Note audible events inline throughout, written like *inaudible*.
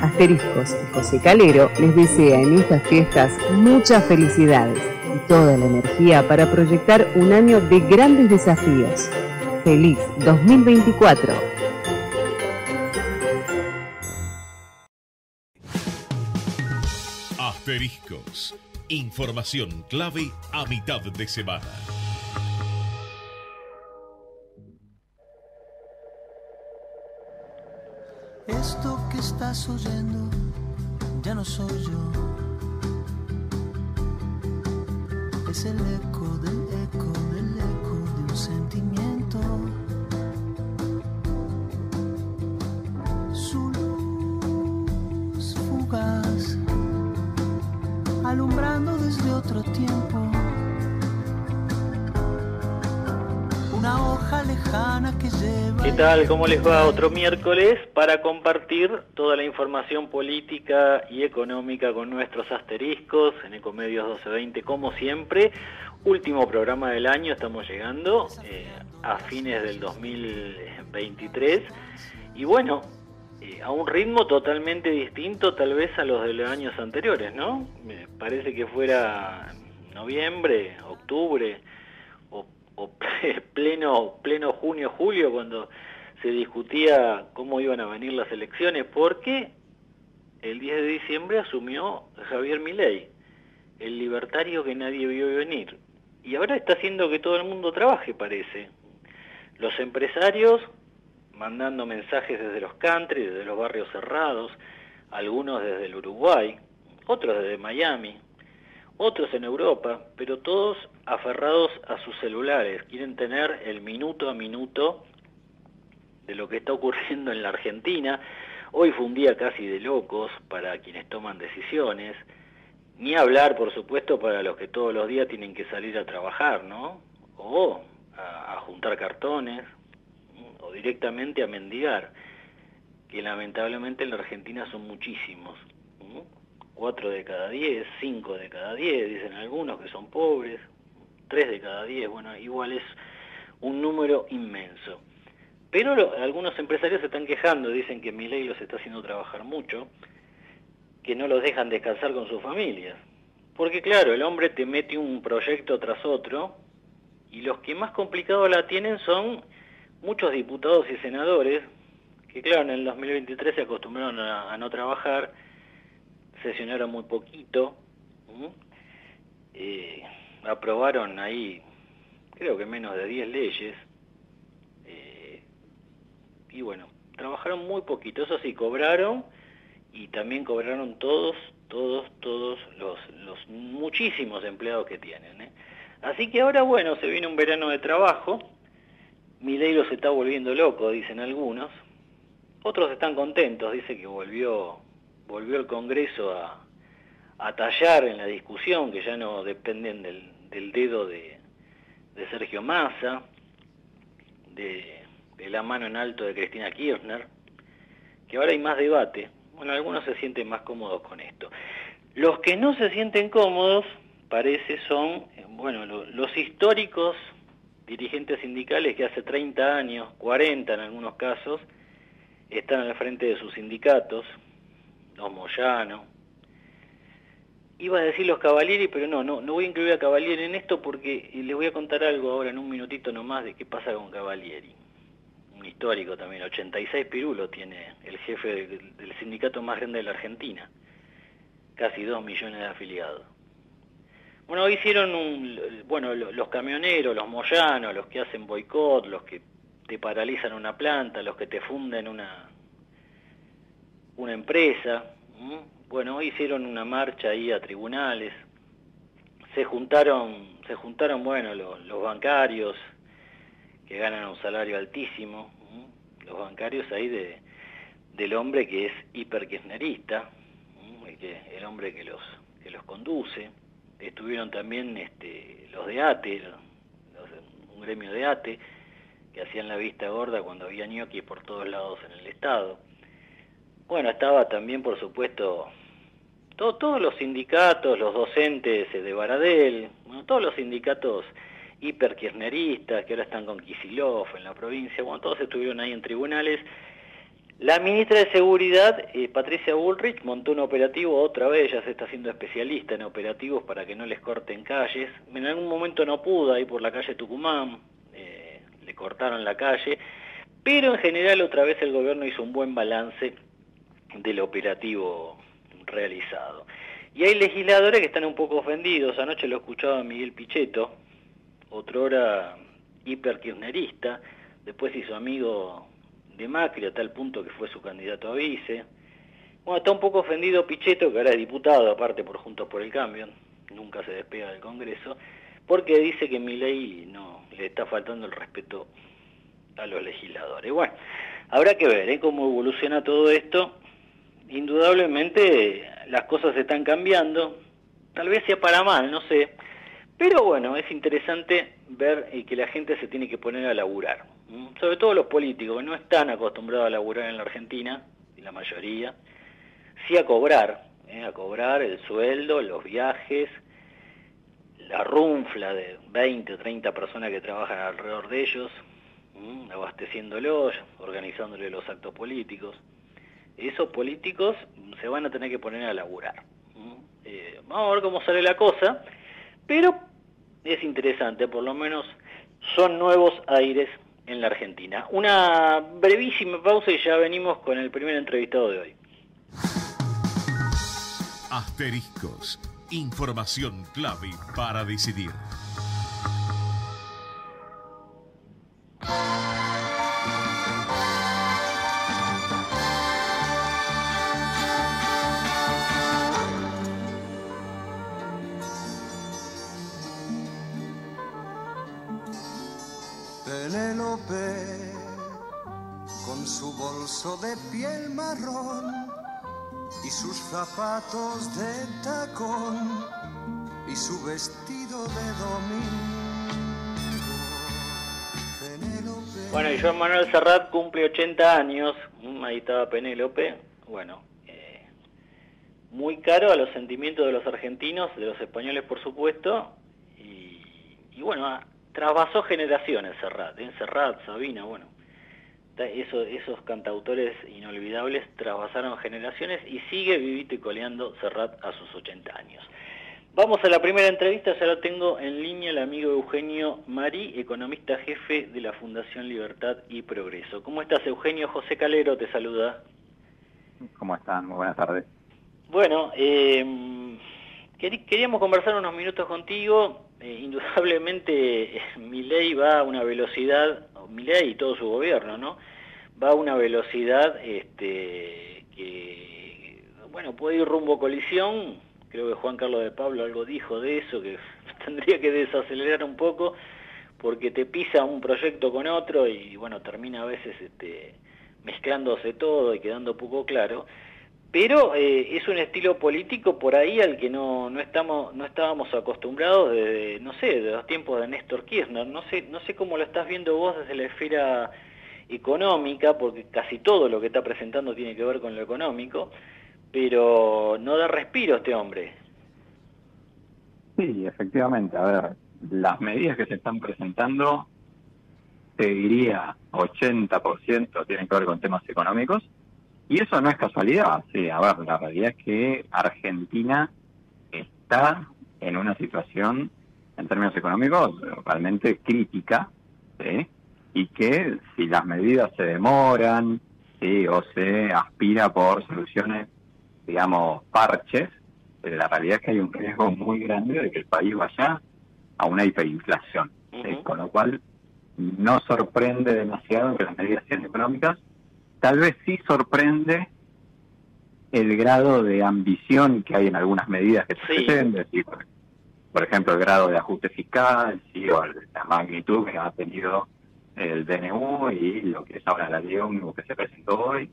Asteriscos y José Calero les desea en estas fiestas muchas felicidades y toda la energía para proyectar un año de grandes desafíos. Feliz 2024. Asteriscos. Información clave a mitad de semana. Esto que estás oyendo ya no soy yo. Es el eco del eco del eco de un sentimiento. Su luz alumbrando desde otro tiempo. Una hoja lejana que lleva. ¿Qué tal? ¿Cómo les va? Otro miércoles para compartir toda la información política y económica con nuestros asteriscos en Ecomedios 1220, como siempre. Último programa del año, estamos llegando eh, a fines del 2023. Y bueno, eh, a un ritmo totalmente distinto tal vez a los de los años anteriores, ¿no? Me parece que fuera noviembre, octubre o, *laughs* pleno, pleno junio, julio, cuando se discutía cómo iban a venir las elecciones, porque el 10 de diciembre asumió Javier Milei, el libertario que nadie vio venir. Y ahora está haciendo que todo el mundo trabaje, parece. Los empresarios mandando mensajes desde los country, desde los barrios cerrados, algunos desde el Uruguay, otros desde Miami, otros en Europa, pero todos aferrados a sus celulares, quieren tener el minuto a minuto de lo que está ocurriendo en la Argentina. Hoy fue un día casi de locos para quienes toman decisiones, ni hablar, por supuesto, para los que todos los días tienen que salir a trabajar, ¿no? O a, juntar cartones, o directamente a mendigar, que lamentablemente en la Argentina son muchísimos. Cuatro de cada diez, cinco de cada diez, dicen algunos que son pobres, tres de cada diez, bueno, igual es un número inmenso. Pero algunos empresarios se están quejando, dicen que mi ley los está haciendo trabajar mucho, que no los dejan descansar con sus familias. Porque claro, el hombre te mete un proyecto tras otro y los que más complicado la tienen son muchos diputados y senadores que claro, en el 2023 se acostumbraron a no trabajar, sesionaron muy poquito, eh, aprobaron ahí creo que menos de 10 leyes, eh, y bueno, trabajaron muy poquito, eso sí, cobraron y también cobraron todos, todos, todos los, los muchísimos empleados que tienen. ¿eh? Así que ahora, bueno, se viene un verano de trabajo, Mileiro se está volviendo loco, dicen algunos, otros están contentos, dice que volvió, volvió el Congreso a, tallar en la discusión, que ya no dependen del, dedo de, Sergio Massa, de, la mano en alto de Cristina Kirchner, que ahora hay más debate. Bueno, algunos se sienten más cómodos con esto. Los que no se sienten cómodos, parece, son, bueno, lo, los históricos dirigentes sindicales que hace 30 años, 40 en algunos casos, están al frente de sus sindicatos, los Moyano. Iba a decir los Cavalieri, pero no, no, no voy a incluir a Cavalieri en esto porque les voy a contar algo ahora en un minutito nomás de qué pasa con Cavalieri. Un histórico también, 86 pirulos tiene el jefe del, del sindicato más grande de la Argentina, casi 2 millones de afiliados. Bueno, hicieron un, bueno, los camioneros, los moyanos, los que hacen boicot, los que te paralizan una planta, los que te funden una, una empresa. Bueno, hicieron una marcha ahí a tribunales. Se juntaron, se juntaron, bueno, los, bancarios que ganan un salario altísimo, los bancarios ahí de, del hombre que es hiperkirchnerista, el, el hombre que los, que los conduce. Estuvieron también este, los de ATE, un gremio de ATE, que hacían la vista gorda cuando había ñoquis por todos lados en el Estado. Bueno, estaba también, por supuesto, todo, todos los sindicatos, los docentes de Baradel, bueno, todos los sindicatos hiperkirchneristas que ahora están con Kisilov en la provincia, bueno, todos estuvieron ahí en tribunales La ministra de Seguridad, eh, Patricia Bullrich, montó un operativo otra vez, ya se está haciendo especialista en operativos para que no les corten calles. En algún momento no pudo, ahí por la calle Tucumán, eh, le cortaron la calle, pero en general otra vez el gobierno hizo un buen balance del operativo realizado. Y hay legisladores que están un poco ofendidos, anoche lo escuchaba Miguel Pichetto, otro hora hiperkirchnerista, después hizo amigo de Macri a tal punto que fue su candidato a vice. Bueno, está un poco ofendido Pichetto, que ahora es diputado, aparte por Juntos por el Cambio, nunca se despega del Congreso, porque dice que mi ley no le está faltando el respeto a los legisladores. Bueno, habrá que ver ¿eh? cómo evoluciona todo esto. Indudablemente las cosas están cambiando, tal vez sea para mal, no sé, pero bueno, es interesante ver eh, que la gente se tiene que poner a laburar, sobre todo los políticos, no están acostumbrados a laburar en la Argentina, la mayoría, sí a cobrar, ¿eh? a cobrar el sueldo, los viajes, la runfla de 20 o 30 personas que trabajan alrededor de ellos, abasteciéndolos, organizándole los actos políticos. Esos políticos se van a tener que poner a laburar. Eh, vamos a ver cómo sale la cosa, pero es interesante, por lo menos son nuevos aires en la Argentina. Una brevísima pausa y ya venimos con el primer entrevistado de hoy. Asteriscos. Información clave para decidir. Piel marrón y sus zapatos de tacón y su vestido de domingo. Bueno, y Joan Manuel Serrat cumple 80 años, mm, ahí estaba Penélope, bueno, eh, muy caro a los sentimientos de los argentinos, de los españoles por supuesto, y, y bueno, trasvasó generaciones Serrat, en ¿eh? Serrat, Sabina, bueno, esos cantautores inolvidables trasvasaron generaciones y sigue vivito y coleando Serrat a sus 80 años. Vamos a la primera entrevista, ya lo tengo en línea el amigo Eugenio Marí, economista jefe de la Fundación Libertad y Progreso. ¿Cómo estás Eugenio? José Calero te saluda. ¿Cómo están? Muy buenas tardes. Bueno, eh, queríamos conversar unos minutos contigo eh, indudablemente *laughs* mi ley va a una velocidad, mi ley y todo su gobierno, ¿no? Va a una velocidad este, que, bueno, puede ir rumbo a colisión, creo que Juan Carlos de Pablo algo dijo de eso, que *laughs* tendría que desacelerar un poco, porque te pisa un proyecto con otro y, bueno, termina a veces este, mezclándose todo y quedando poco claro pero eh, es un estilo político por ahí al que no, no, estamos, no estábamos acostumbrados desde, no sé, de los tiempos de Néstor Kirchner. No sé, no sé cómo lo estás viendo vos desde la esfera económica, porque casi todo lo que está presentando tiene que ver con lo económico, pero no da respiro este hombre. Sí, efectivamente. A ver, las medidas que se están presentando, te diría 80% tienen que ver con temas económicos y eso no es casualidad, sí, a ver, la realidad es que Argentina está en una situación, en términos económicos, realmente crítica, ¿sí? y que si las medidas se demoran ¿sí? o se aspira por soluciones, digamos, parches, eh, la realidad es que hay un riesgo muy grande de que el país vaya a una hiperinflación, con lo cual no sorprende demasiado que las medidas sean económicas, Tal vez sí sorprende el grado de ambición que hay en algunas medidas que se pretende, por, ejemplo, el grado de ajuste fiscal, ¿sí? o la magnitud que ha tenido el DNU y lo que es ahora la ley que se presentó hoy,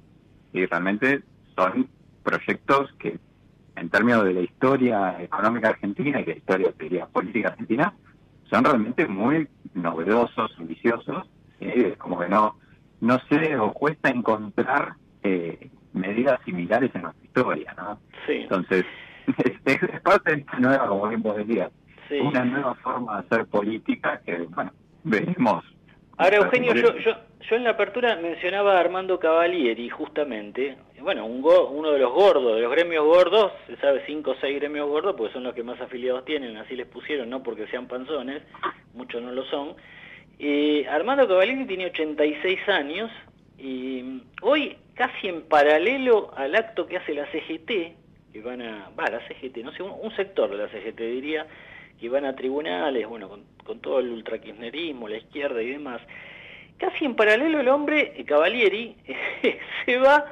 y realmente son proyectos que, en términos de la historia económica argentina y de la historia, diría, política argentina, son realmente muy novedosos, ambiciosos, como que no no sé o cuesta encontrar eh, medidas similares en nuestra historia, ¿no? Sí. Entonces, *laughs* es, parte de esta nueva, como bien vos decías, una nueva forma de hacer política que, bueno, veremos. Ahora, Eugenio, yo, yo, yo en la apertura mencionaba a Armando Cavalieri, justamente, bueno, un uno de los gordos, de los gremios gordos, se sabe cinco o seis gremios gordos, porque son los que más afiliados tienen, así les pusieron, no porque sean panzones, muchos no lo son. Eh, Armando Cavalieri tiene 86 años y hoy casi en paralelo al acto que hace la CGT, que van a, va, la CGT, no sé, un, sector de la CGT diría, que van a tribunales, bueno, con, todo el ultrakirchnerismo, la izquierda y demás, casi en paralelo el hombre, eh, Cavalieri, *laughs* se va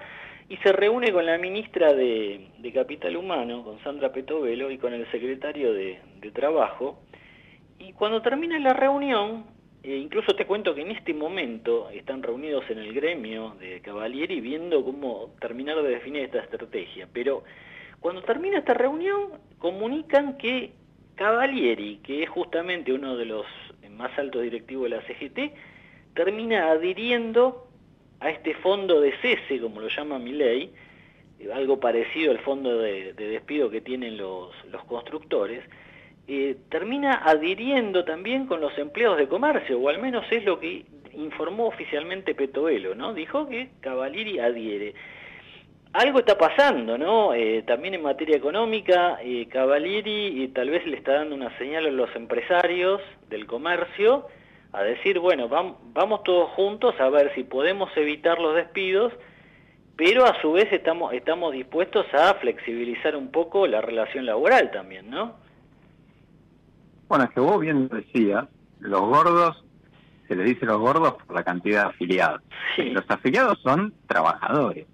y se reúne con la ministra de, Capital Humano, con Sandra Petovelo, y con el secretario de Trabajo, y cuando termina la reunión, eh, incluso te cuento que en este momento están reunidos en el gremio de Cavalieri viendo cómo terminar de definir esta estrategia, pero cuando termina esta reunión comunican que Cavalieri, que es justamente uno de los más altos directivos de la CGT, termina adhiriendo a este fondo de cese, como lo llama mi ley, eh, algo parecido al fondo de, despido que tienen los constructores, eh, termina adhiriendo también con los empleados de comercio, o al menos es lo que informó oficialmente Petovelo, ¿no? Dijo que Cavalieri adhiere. Algo está pasando, ¿no? Eh, también en materia económica, eh, Cavalieri tal vez le está dando una señal a los empresarios del comercio a decir, bueno, vamos todos juntos a ver si podemos evitar los despidos, pero a su vez estamos, estamos dispuestos a flexibilizar un poco la relación laboral también, ¿no? Bueno, es que vos bien decías, los gordos, se les dice los gordos por la cantidad de afiliados. Los afiliados son trabajadores.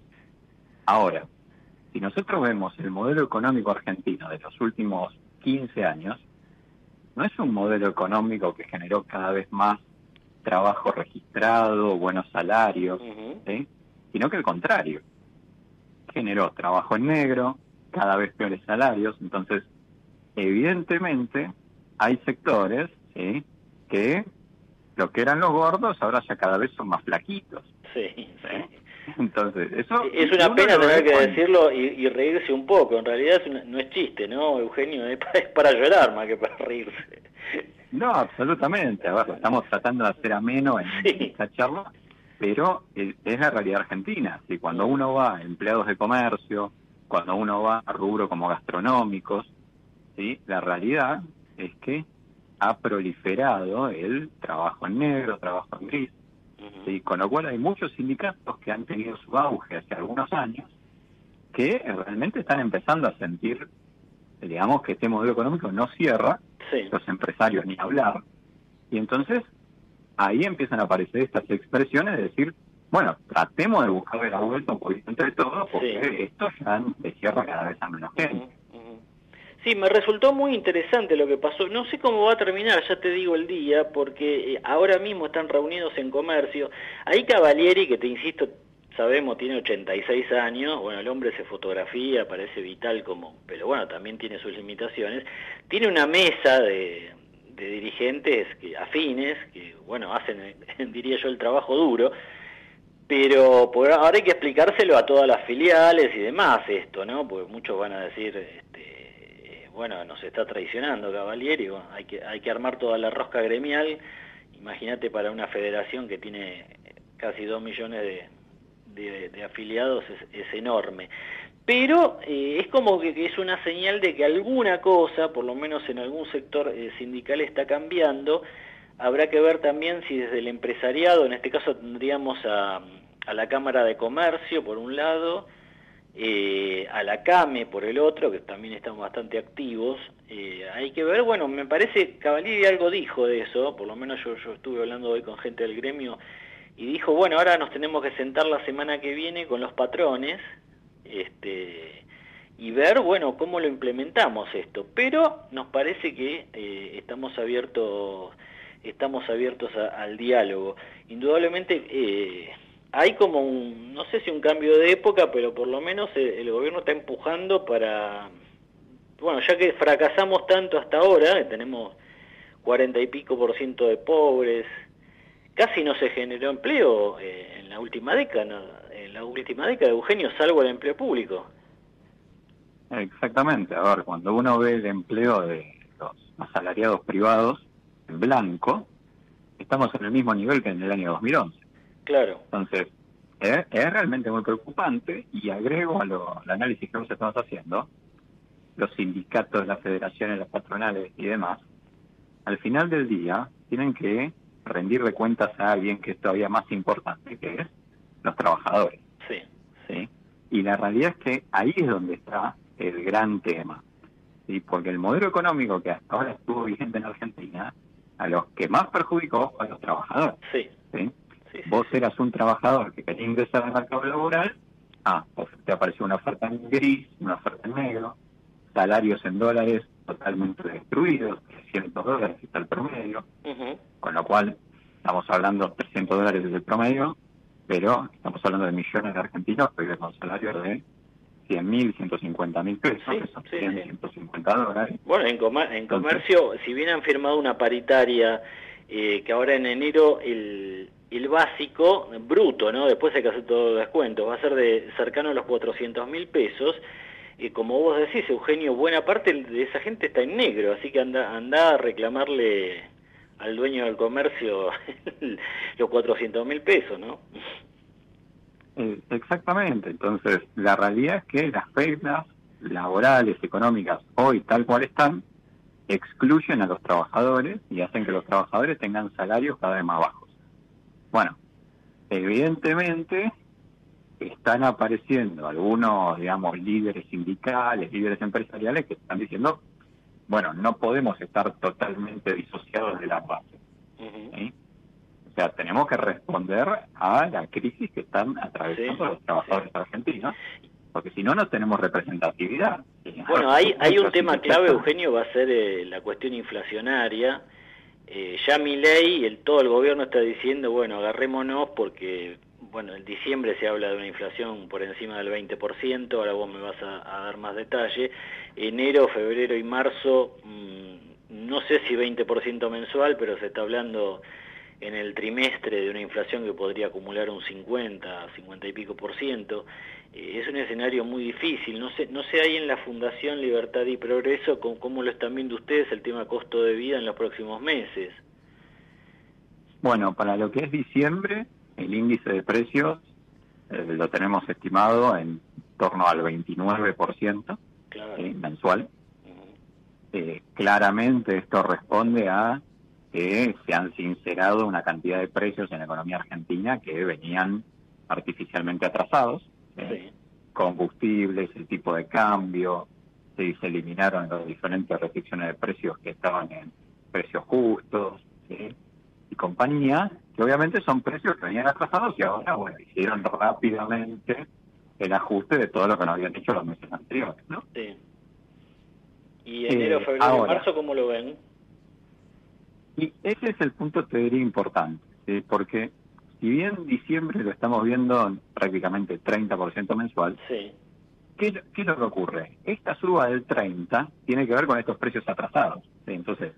Ahora, si nosotros vemos el modelo económico argentino de los últimos 15 años, no es un modelo económico que generó cada vez más trabajo registrado, buenos salarios, sino que al contrario, generó trabajo en negro, cada vez peores salarios, entonces evidentemente hay sectores ¿sí? que lo que eran los gordos ahora ya cada vez son más flaquitos. Sí, Entonces, eso... Es una pena tener que decirlo y, reírse un poco. En realidad no es chiste, ¿no, Eugenio? Es para, llorar más que para reírse. No, absolutamente. A estamos tratando de hacer ameno en esta charla, pero es, la realidad argentina. Si Cuando uno va a empleados de comercio, cuando uno va a rubro como gastronómicos, ¿sí? la realidad es que ha proliferado el trabajo en negro, trabajo en gris, y con lo cual hay muchos sindicatos que han tenido su auge hace algunos años que realmente están empezando a sentir, digamos, que este modelo económico no cierra, los empresarios ni hablar, y entonces ahí empiezan a aparecer estas expresiones de decir, bueno, tratemos de buscarle la vuelta un poquito entre todos, porque esto ya se cierra cada vez a menos gente. Sí, me resultó muy interesante lo que pasó. No sé cómo va a terminar, ya te digo el día, porque eh, ahora mismo están reunidos en comercio. Ahí Cavalieri, que te insisto, sabemos, tiene 86 años, bueno, el hombre se fotografía, parece vital como, pero bueno, también tiene sus limitaciones. Tiene una mesa de, dirigentes que, afines, que bueno, hacen, *laughs* diría yo, el trabajo duro, pero por ahora hay que explicárselo a todas las filiales y demás esto, ¿no? Porque muchos van a decir, bueno, nos está traicionando Cavalieri, hay que, hay que armar toda la rosca gremial, imagínate para una federación que tiene casi dos millones de, afiliados, es, enorme. Pero eh, es como que, es una señal de que alguna cosa, por lo menos en algún sector eh, sindical, está cambiando. Habrá que ver también si desde el empresariado, en este caso tendríamos a, a la Cámara de Comercio, por un lado, eh, a la CAME por el otro, que también estamos bastante activos. Eh, hay que ver, bueno, me parece, Cavalieri algo dijo de eso, por lo menos yo, yo estuve hablando hoy con gente del gremio, y dijo, bueno, ahora nos tenemos que sentar la semana que viene con los patrones, este y ver, bueno, cómo lo implementamos esto. Pero nos parece que eh, estamos abiertos estamos abiertos al diálogo. Indudablemente hay como un, no sé si un cambio de época, pero por lo menos el, gobierno está empujando para, bueno, ya que fracasamos tanto hasta ahora, tenemos cuarenta y pico por ciento de pobres, casi no se generó empleo eh, en la última década, en la última década, Eugenio, salvo el empleo público. Exactamente, a ver, cuando uno ve el empleo de los asalariados privados en blanco, estamos en el mismo nivel que en el año 2011. Claro. Entonces, es, es realmente muy preocupante y agrego a lo, al análisis que nosotros estamos haciendo, los sindicatos, las federaciones, las patronales y demás, al final del día tienen que rendirle cuentas a alguien que es todavía más importante, que es los trabajadores. Sí. ¿sí? Y la realidad es que ahí es donde está el gran tema. ¿sí? Porque el modelo económico que hasta ahora estuvo vigente en Argentina, a los que más perjudicó fue a los trabajadores. Sí. ¿sí? Vos eras un trabajador que quería ingresar al mercado laboral, ah, pues te apareció una oferta en gris, una oferta en negro, salarios en dólares totalmente destruidos, 300 dólares está el promedio, Ujú. con lo cual estamos hablando 300 dólares es el promedio, pero estamos hablando de millones de argentinos que viven con salarios de 100 mil, 150 mil pesos, Sí, que son sí, 100, sí. 150 dólares. Bueno, en, coma- en Entonces- comercio, si bien han firmado una paritaria, eh, que ahora en enero el, el básico, bruto, ¿no? Después hay que hacer todo el descuento, va a ser de cercano a los 400 mil pesos. Y como vos decís, Eugenio, buena parte de esa gente está en negro, así que anda, anda a reclamarle al dueño del comercio *laughs* los 400 mil pesos, ¿no? Eh, exactamente, entonces la realidad es que las reglas laborales, económicas, hoy tal cual están, excluyen a los trabajadores y hacen que los trabajadores tengan salarios cada vez más bajos. Bueno, evidentemente están apareciendo algunos, digamos, líderes sindicales, líderes empresariales que están diciendo, bueno, no podemos estar totalmente disociados de la base. Ujú. ¿sí? O sea, tenemos que responder a la crisis que están atravesando Sí, los trabajadores argentinos, porque si no, no tenemos representatividad. Bueno, hay, hay un tema clave, Eugenio, va a ser eh, la cuestión inflacionaria. Eh, ya mi ley, el, todo el gobierno está diciendo, bueno, agarrémonos porque, bueno, en diciembre se habla de una inflación por encima del 20%, ahora vos me vas a, dar más detalle. Enero, febrero y marzo, mm, no sé si 20% mensual, pero se está hablando en el trimestre de una inflación que podría acumular un 50, 50 y pico por ciento. Eh, es un escenario muy difícil. No sé, no sé ahí en la Fundación Libertad y Progreso cómo, cómo lo están viendo ustedes el tema costo de vida en los próximos meses. Bueno, para lo que es diciembre, el índice de precios eh, lo tenemos estimado en torno al 29% Claro. ¿sí? mensual. Eh, claramente esto responde a que se han sincerado una cantidad de precios en la economía argentina que venían artificialmente atrasados. Combustibles, el tipo de cambio, sí, se eliminaron las diferentes restricciones de precios que estaban en precios justos ¿sí? y compañía, que obviamente son precios que venían atrasados y ahora bueno, hicieron rápidamente el ajuste de todo lo que no habían hecho los meses anteriores. ¿no? Sí. Y enero, Eh, febrero ahora. marzo, ¿cómo lo ven? Y ese es el punto, te diría, importante, ¿sí? porque si bien diciembre lo estamos viendo en prácticamente 30% mensual, Sí. ¿qué, es- ¿qué es lo que ocurre? Esta suba del 30 tiene que ver con estos precios atrasados. ¿sí? Entonces,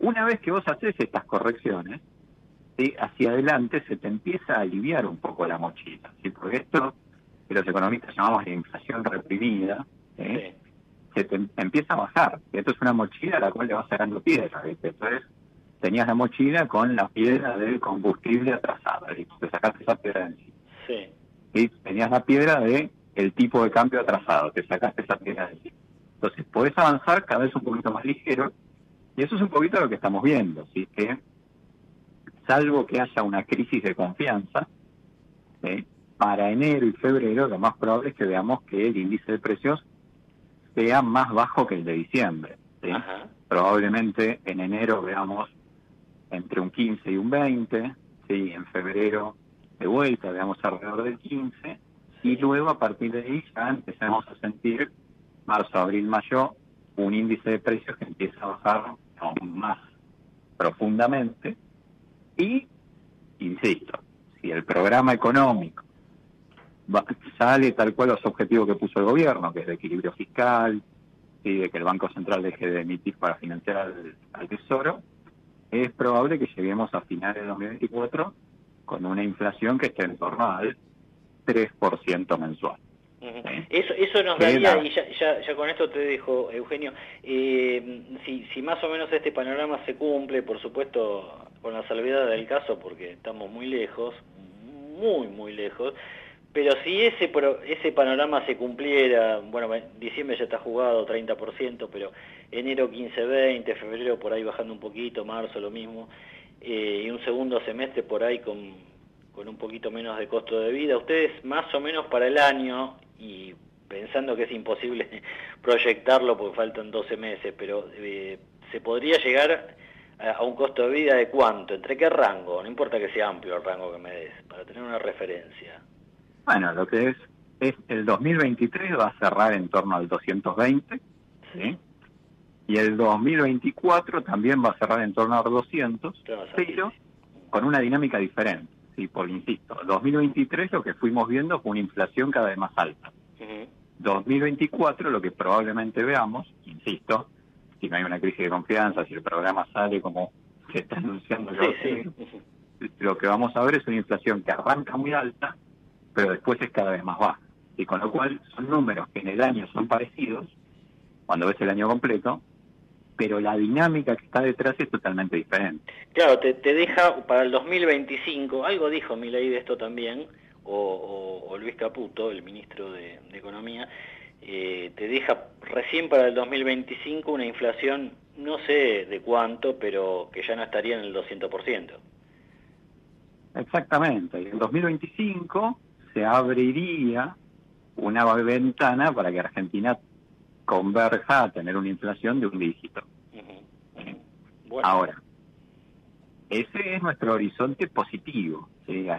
una vez que vos haces estas correcciones, ¿sí? hacia adelante se te empieza a aliviar un poco la mochila, ¿sí? porque esto que los economistas llamamos la inflación reprimida, se te em- empieza a bajar. Esto es una mochila a la cual le vas sacando piedra. ¿viste? Entonces, tenías la mochila con la piedra del combustible atrasado. Y te sacaste esa piedra de encima. Sí. Y tenías la piedra de el tipo de cambio atrasado. Te sacaste esa piedra de encima. Entonces, podés avanzar cada vez un poquito más ligero. Y eso es un poquito lo que estamos viendo. ¿sí? Que, salvo que haya una crisis de confianza, ¿sí? para enero y febrero lo más probable es que veamos que el índice de precios sea más bajo que el de diciembre. Probablemente en enero veamos entre un 15 y un 20, ¿sí? en febrero de vuelta veamos alrededor del 15, y luego a partir de ahí ya empezamos a sentir marzo, abril, mayo, un índice de precios que empieza a bajar aún más profundamente. Y, insisto, si el programa económico va- sale tal cual los objetivos que puso el gobierno, que es de equilibrio fiscal, y de que el Banco Central deje de emitir para financiar al, al Tesoro, es probable que lleguemos a finales de 2024 con una inflación que esté en torno al 3% mensual. Sí. Eso, eso nos daría, y ya, ya, ya con esto te dejo, Eugenio, eh, si, si más o menos este panorama se cumple, por supuesto, con la salvedad del caso, porque estamos muy lejos, muy, muy lejos. Pero si ese, ese panorama se cumpliera, bueno, diciembre ya está jugado 30%, pero enero 15, 20, febrero por ahí bajando un poquito, marzo lo mismo, eh, y un segundo semestre por ahí con, con un poquito menos de costo de vida. Ustedes más o menos para el año, y pensando que es imposible *laughs* proyectarlo porque faltan 12 meses, pero eh, se podría llegar a, un costo de vida de cuánto, entre qué rango, no importa que sea amplio el rango que me des, para tener una referencia. Bueno, lo que es, es el 2023 va a cerrar en torno al 220, ¿sí? y el 2024 también va a cerrar en torno a 200, pero con una dinámica diferente, sí, porque insisto, 2023 lo que fuimos viendo fue una inflación cada vez más alta. 2024 lo que probablemente veamos, insisto, si no hay una crisis de confianza, si el programa sale como se está anunciando, lo que vamos a ver es una inflación que arranca muy alta, pero después es cada vez más baja. Y con lo cual son números que en el año son parecidos, cuando ves el año completo, pero la dinámica que está detrás es totalmente diferente. Claro, te, deja para el 2025, algo dijo ley de esto también, o, Luis Caputo, el ministro de, Economía, eh, te deja recién para el 2025 una inflación, no sé de cuánto, pero que ya no estaría en el 200%. Exactamente, y en 2025 se abriría una ventana para que Argentina converja a tener una inflación de un dígito. Ahora, ese es nuestro horizonte positivo.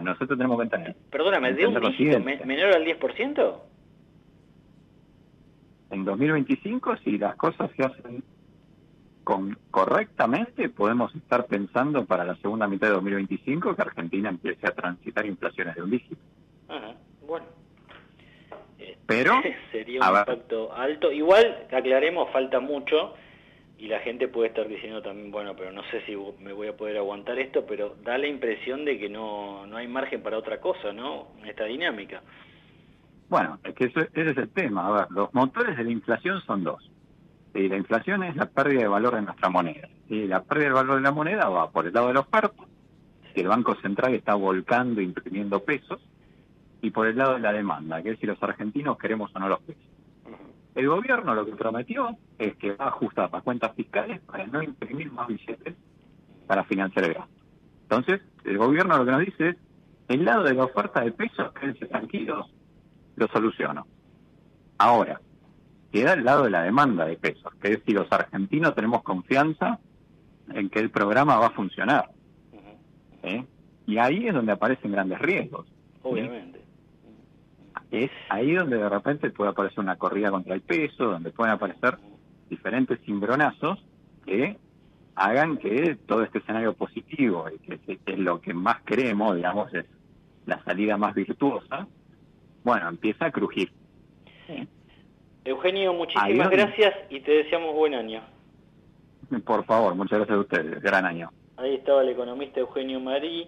Nosotros tenemos que entender. Perdóname, ¿de un dígito menor al 10%? En 2025, si las cosas se hacen con, correctamente, podemos estar pensando para la segunda mitad de 2025 que Argentina empiece a transitar inflaciones de un dígito. Bueno. Pero *laughs* sería un impacto alto. Igual, aclaremos, falta mucho y la gente puede estar diciendo también, bueno, pero no sé si me voy a poder aguantar esto, pero da la impresión de que no, no hay margen para otra cosa, ¿no? En esta dinámica. Bueno, es que ese es el tema. A ver, los motores de la inflación son dos. Y la inflación es la pérdida de valor de nuestra moneda. Y la pérdida de valor de la moneda va por el lado de los oferta, que el Banco Central está volcando, imprimiendo pesos, y por el lado de la demanda, que es si los argentinos queremos o no los pesos. El gobierno lo que prometió es que va a ajustar las cuentas fiscales para no imprimir más billetes para financiar el gasto. Entonces, el gobierno lo que nos dice es, el lado de la oferta de pesos, quédense tranquilos, lo soluciono. Ahora, queda el lado de la demanda de pesos, que es si los argentinos tenemos confianza en que el programa va a funcionar. Y ahí es donde aparecen grandes riesgos. Obviamente es ahí donde de repente puede aparecer una corrida contra el peso, donde pueden aparecer diferentes cimbronazos que hagan que todo este escenario positivo, y que es lo que más queremos, digamos, es la salida más virtuosa, bueno, empieza a crujir. Eugenio, muchísimas gracias y te deseamos buen año. Por favor, muchas gracias a ustedes, gran año. Ahí estaba el economista Eugenio Marí.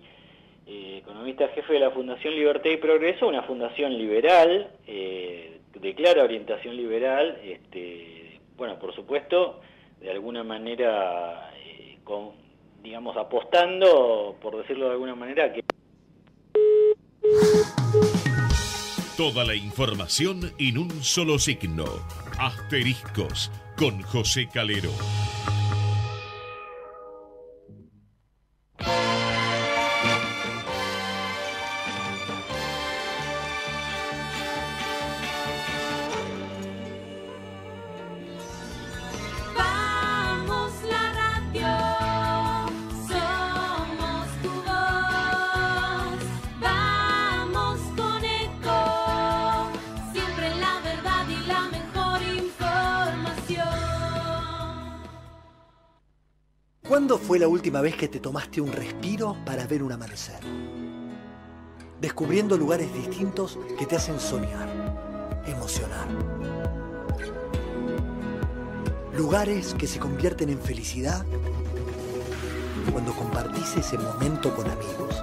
Eh, economista jefe de la Fundación Libertad y Progreso, una fundación liberal, eh, de clara orientación liberal, este, bueno, por supuesto, de alguna manera, eh, digamos, apostando, por decirlo de alguna manera, que... Toda la información en un solo signo. Asteriscos con José Calero. Última vez que te tomaste un respiro para ver un amanecer? Descubriendo lugares distintos que te hacen soñar, emocionar. Lugares que se convierten en felicidad cuando compartís ese momento con amigos.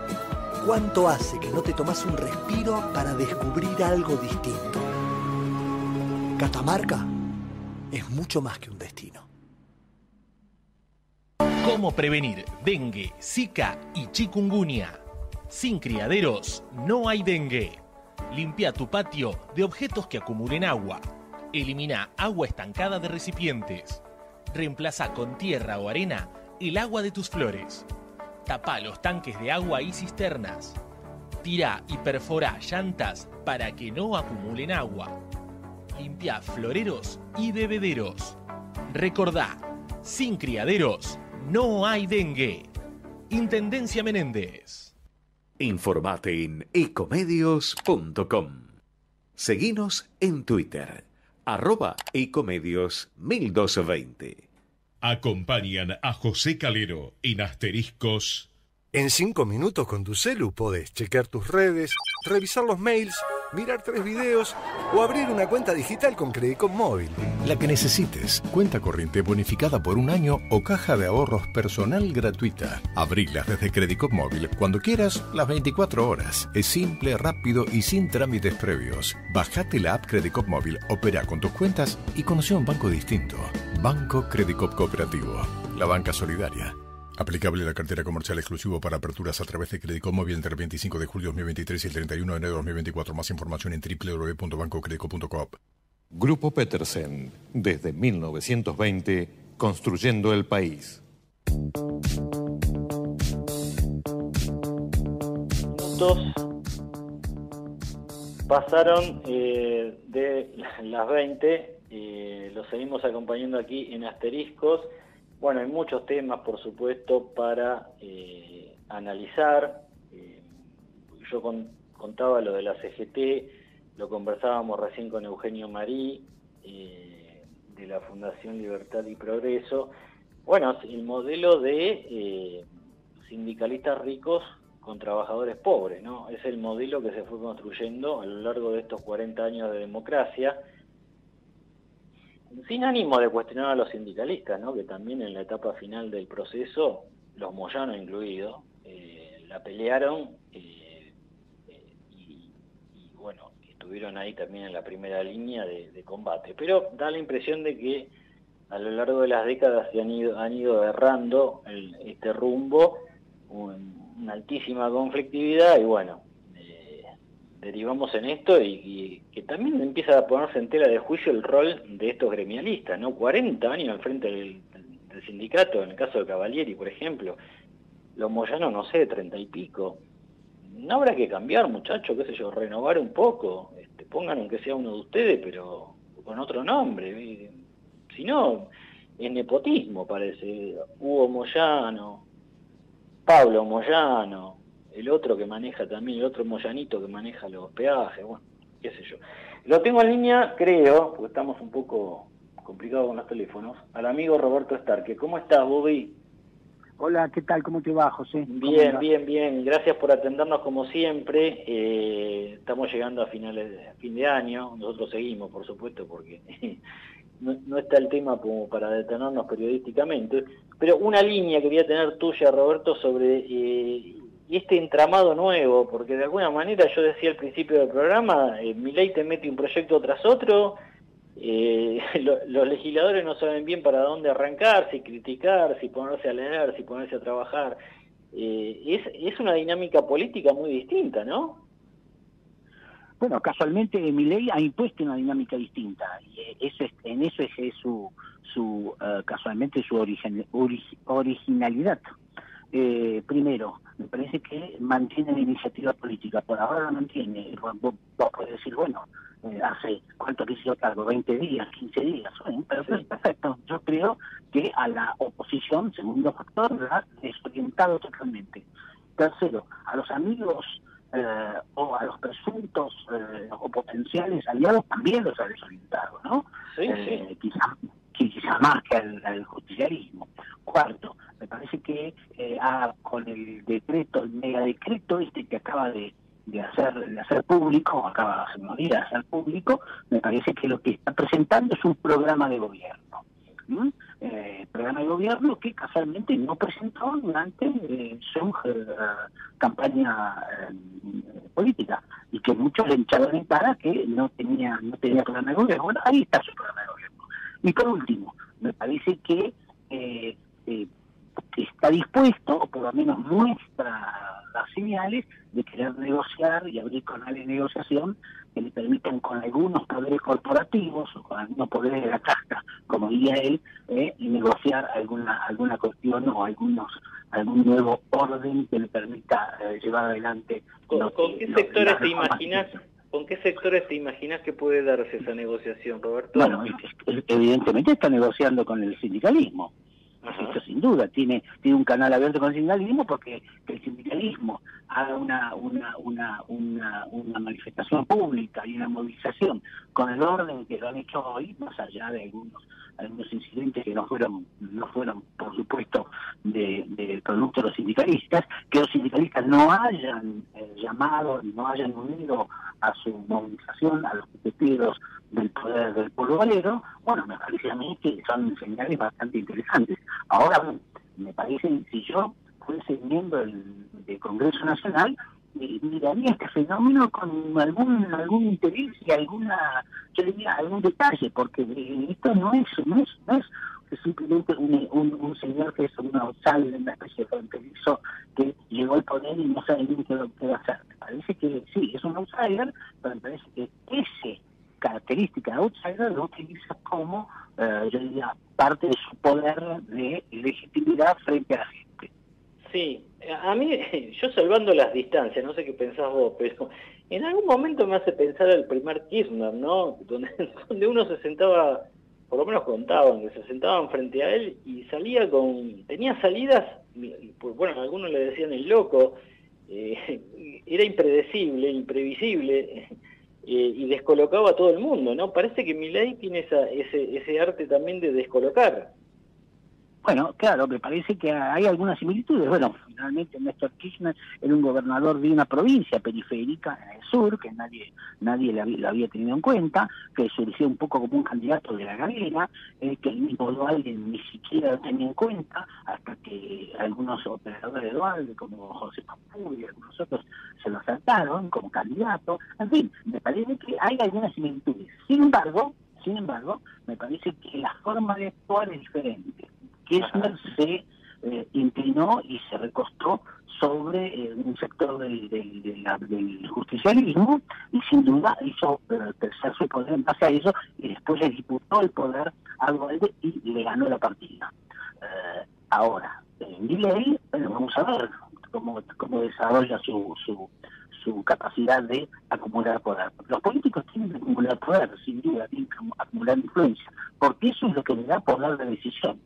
¿Cuánto hace que no te tomas un respiro para descubrir algo distinto? Catamarca es mucho más que un destino. ¿Cómo prevenir dengue, zika y chikungunya? Sin criaderos no hay dengue. Limpia tu patio de objetos que acumulen agua. Elimina agua estancada de recipientes. Reemplaza con tierra o arena el agua de tus flores. Tapa los tanques de agua y cisternas. Tira y perfora llantas para que no acumulen agua. Limpia floreros y bebederos. Recordá, sin criaderos no hay dengue. Intendencia Menéndez. Informate en ecomedios.com. Seguinos en Twitter, arroba ecomedios 1220. Acompañan a José Calero en asteriscos. En cinco minutos con tu celu podés chequear tus redes, revisar los mails, mirar tres videos o abrir una cuenta digital con Credicop Móvil. La que necesites. Cuenta corriente bonificada por un año o caja de ahorros personal gratuita. Abrilas desde Credicop Móvil cuando quieras, las 24 horas. Es simple, rápido y sin trámites previos. Bajate la app Credicop Móvil, opera con tus cuentas y conoce un banco distinto. Banco Credicop Cooperativo. La banca solidaria. Aplicable la cartera comercial exclusivo para aperturas a través de Crédito Móvil entre el 25 de julio de 2023 y el 31 de enero de 2024. Más información en www.bancocredico.com. Grupo Petersen, desde 1920, construyendo el país. Minutos pasaron eh, de las 20, eh, los seguimos acompañando aquí en asteriscos. Bueno, hay muchos temas, por supuesto, para eh, analizar. Eh, yo contaba lo de la CGT, lo conversábamos recién con Eugenio Marí, eh, de la Fundación Libertad y Progreso. Bueno, el modelo de sindicalistas ricos con trabajadores pobres, ¿no? Es el modelo que se fue construyendo a lo largo de estos 40 años de democracia sin ánimo de cuestionar a los sindicalistas, ¿no? que también en la etapa final del proceso, los moyanos incluidos, eh, la pelearon eh, eh, y, bueno, estuvieron ahí también en la primera línea de, combate. Pero da la impresión de que a lo largo de las décadas se han ido, han ido errando este rumbo, una altísima conflictividad y bueno, derivamos en esto y, que también empieza a ponerse en tela de juicio el rol de estos gremialistas, ¿no? 40 años al frente del, sindicato, en el caso de Cavalieri, por ejemplo, los moyanos, no sé, 30 y pico. No habrá que cambiar, muchachos, qué sé yo, renovar un poco, este, pongan aunque sea uno de ustedes, pero con otro nombre. Si no, es nepotismo, parece. Hugo Moyano, Pablo Moyano, el otro que maneja también, el otro Moyanito que maneja los peajes, bueno, qué sé yo. Lo tengo en línea, creo, porque estamos un poco complicados con los teléfonos, al amigo Roberto Starque. ¿Cómo estás, Bobby? Hola, ¿qué tal? ¿Cómo te va, José? Bien, bien, bien. Gracias por atendernos como siempre. Eh, estamos llegando a finales de fin de año. Nosotros seguimos, por supuesto, porque *laughs* no, está el tema como para detenernos periodísticamente. Pero una línea quería tener tuya, Roberto, sobre eh, este entramado nuevo, porque de alguna manera yo decía al principio del programa, eh, mi ley te mete un proyecto tras otro, eh, *laughs* los legisladores no saben bien para dónde arrancar, si criticar, si ponerse a leer, si ponerse a trabajar. Eh, es, es una dinámica política muy distinta, ¿no? Bueno, casualmente mi ley ha impuesto una dinámica distinta y eso en eso es, su, su casualmente su originalidad. Eh, primero, me parece que mantiene la iniciativa política, por ahora la mantiene. Vos, podés decir, bueno, eh, hace cuánto que hizo cargo, 20 días, 15 días, bueno, pero perfecto. Yo creo que a la oposición, segundo factor, la ha desorientado totalmente. Tercero, a los amigos eh, o a los presuntos o potenciales aliados también los ha desorientado, ¿no? Sí, sí. Quizá, quizá más que al, al justicialismo. Cuarto, me parece que eh, con el decreto, el decreto este que acaba de, hacer de hacer público, acaba unos días de hacer público, me parece que lo que está presentando es un programa de gobierno. Eh, programa de gobierno que casualmente no presentó durante eh, su campaña política y que muchos le echaron en cara que no tenía no tenía programa de gobierno. Bueno, ahí está su programa de gobierno. Y por último, me parece que eh, está dispuesto, o por lo menos muestra la señales de querer negociar y abrir canales de negociación que le permitan con algunos poderes corporativos o con algunos poderes de la casta, como diría él, eh, negociar alguna alguna cuestión o algunos algún nuevo orden que le permita eh, llevar adelante. ¿Con, lo con que- qué que sectores las te imaginas? ¿Con qué sectores te imaginas que puede darse esa negociación, Roberto? Bueno, evidentemente está negociando con el sindicalismo. Esto sin duda, tiene, tiene un canal abierto con el sindicalismo porque que el sindicalismo haga una, una, una, manifestación pública y una movilización con el orden que lo han hecho hoy, más allá de algunos algunos incidentes que no fueron, no fueron por supuesto, de, producto de los sindicalistas, que los sindicalistas no hayan eh, llamado, no hayan unido a su movilización a los piqueteros del poder del pueblo obrero, bueno, me parece a mí que son señales bastante interesantes. Ahora, me parece, si yo fuese miembro del, Congreso Nacional, eh, miraría este fenómeno con algún algún interés y alguna, yo diría, algún detalle, porque eh, esto no es, no es, no es simplemente un, un, un señor que es un outsider, una especie de fronterizo que llegó al poder y no sabe bien qué, qué va a hacer. Me parece que sí, es un outsider, pero me parece que ese característica de outsider lo utiliza como, eh, yo diría, parte de su poder de legitimidad frente a la gente. Sí, a mí, *laughs* yo salvando las distancias, no sé qué pensás vos, pero en algún momento me hace pensar el primer Kirchner, ¿no? *laughs* Donde, donde uno se sentaba, por lo menos contaban, que se sentaban frente a él y salía con, tenía salidas, bueno, algunos le decían el loco, eh, *laughs* era impredecible, imprevisible, y descolocaba a todo el mundo, ¿no? Parece que Milei tiene esa, ese, ese arte también de descolocar. Bueno, claro, me parece que hay algunas similitudes. Bueno, finalmente Néstor Kirchner era un gobernador de una provincia periférica en el sur, que nadie nadie lo había, tenido en cuenta, que surgió un poco como un candidato de la galera, eh, que el mismo Dualde ni siquiera lo tenía en cuenta, hasta que algunos operadores de Dualde, como José Papú y algunos otros, se lo saltaron como candidato. En fin, me parece que hay algunas similitudes. Sin embargo, sin embargo, me parece que la forma de actuar es diferente. Kirchner se eh, inclinó y se recostó sobre eh, un sector del, del, justicialismo y sin duda hizo eh, crecer su poder en base a eso y después le disputó el poder a Dualde y le ganó la partida. Eh, ahora, eh, Milei, bueno, vamos a ver cómo, cómo desarrolla su, su, su capacidad de acumular poder. Los políticos tienen que acumular poder, sin duda, tienen que acumular influencia, porque eso es lo que le da poder de decisión.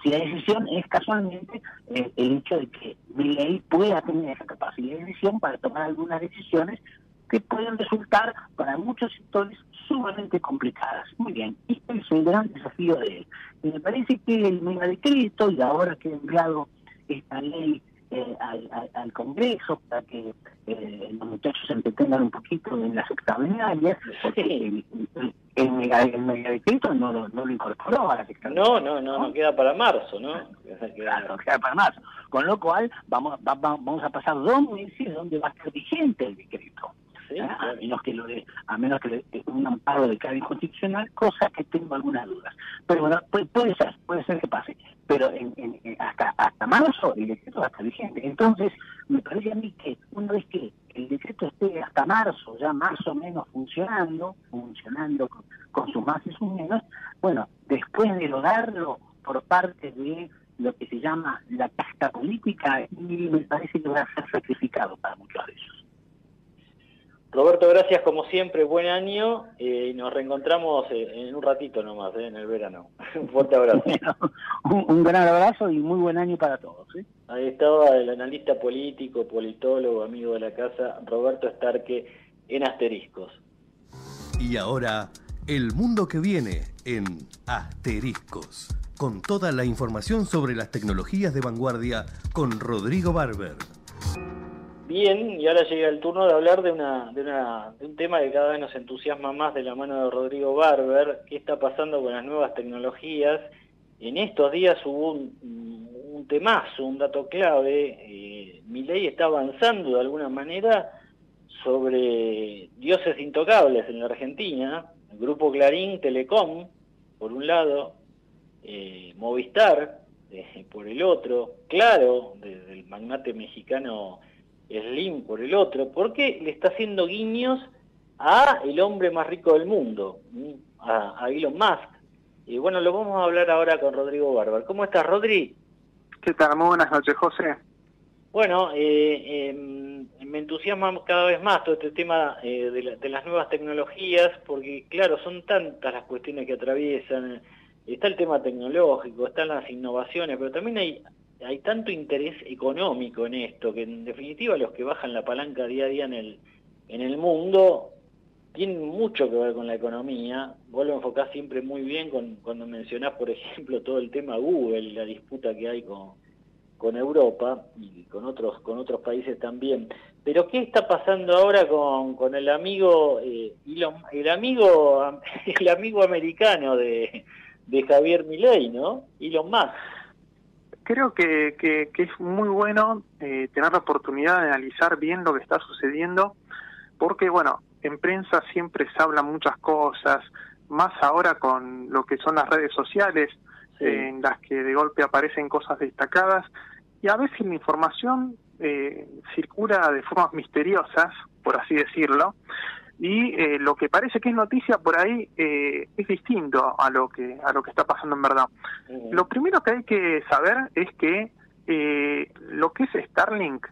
Capacidad de decisión es casualmente eh, el hecho de que Milei pueda tener esa capacidad de decisión para tomar algunas decisiones que pueden resultar para muchos sectores sumamente complicadas. Muy bien, este es el gran desafío de él. Y me parece que el mega decreto, y ahora que ha enviado esta ley eh, al, al- al Congreso para que eh, los muchachos se entretengan un poquito en las extraordinarias, porque el, el, el mega, el megadecreto no, lo- no lo incorporó a las extraordinarias. No, no, no, no queda para marzo, ¿no? Claro, queda para marzo. Con lo cual, vamos, va- va- vamos a pasar dos meses donde va a estar vigente el decreto. ¿Ah? a menos que lo de, a menos que le- que un amparo de cara inconstitucional, cosa que tengo algunas dudas. Pero bueno, puede, puede ser, puede ser que pase. Pero en, en- en- hasta, hasta marzo el decreto va a estar vigente. Entonces, me parece a mí que una vez que el decreto esté hasta marzo, ya más o menos funcionando, funcionando con, con sus más y sus menos, bueno, después de lograrlo por parte de lo que se llama la casta política, y me parece que va a ser sacrificado para muchos de ellos. Roberto, gracias como siempre, buen año eh, y nos reencontramos eh, en un ratito nomás, eh, en el verano. *laughs* un fuerte abrazo. *laughs* Un, un gran abrazo y muy buen año para todos. Ahí estaba el analista político, politólogo, amigo de la casa, Roberto Starque, en Asteriscos. Y ahora, el mundo que viene en Asteriscos, con toda la información sobre las tecnologías de vanguardia con Rodrigo Barber. Bien, y ahora llega el turno de hablar de, una, de, una, de un tema que cada vez nos entusiasma más de la mano de Rodrigo Barber, qué está pasando con las nuevas tecnologías. En estos días hubo un, un temazo, un dato clave, eh, Milei está avanzando de alguna manera sobre dioses intocables en la Argentina, el grupo Clarín Telecom, por un lado, eh, Movistar, eh, por el otro, Claro, del magnate mexicano Slim por el otro, porque le está haciendo guiños a el hombre más rico del mundo, a, a Elon Musk. Y bueno, lo vamos a hablar ahora con Rodrigo Barbar. ¿Cómo estás, Rodri? ¿Qué tal? Muy buenas noches, José. Bueno, eh, em, me entusiasma cada vez más todo este tema eh, de, las nuevas tecnologías, porque claro, son tantas las cuestiones que atraviesan. Está el tema tecnológico, están las innovaciones, pero también hay, hay tanto interés económico en esto, que en definitiva los que bajan la palanca día a día en el, en el mundo tienen mucho que ver con la economía. Vos lo enfocás siempre muy bien cuando mencionás, por ejemplo, todo el tema Google, la disputa que hay con con Europa y con otros con otros países también. Pero qué está pasando ahora con, con el amigo eh, el amigo *laughs* el amigo americano de, de Javier Milei, ¿no? Elon Musk. Creo que, que, es muy bueno eh, tener la oportunidad de analizar bien lo que está sucediendo, porque bueno, en prensa siempre se hablan muchas cosas, más ahora con lo que son las redes sociales, en las que de golpe aparecen cosas destacadas y a veces la información eh, circula de formas misteriosas, por así decirlo, y eh, lo que parece que es noticia por ahí eh, es distinto a lo que a lo que está pasando en verdad. Lo primero que hay que saber es que lo que es Starlink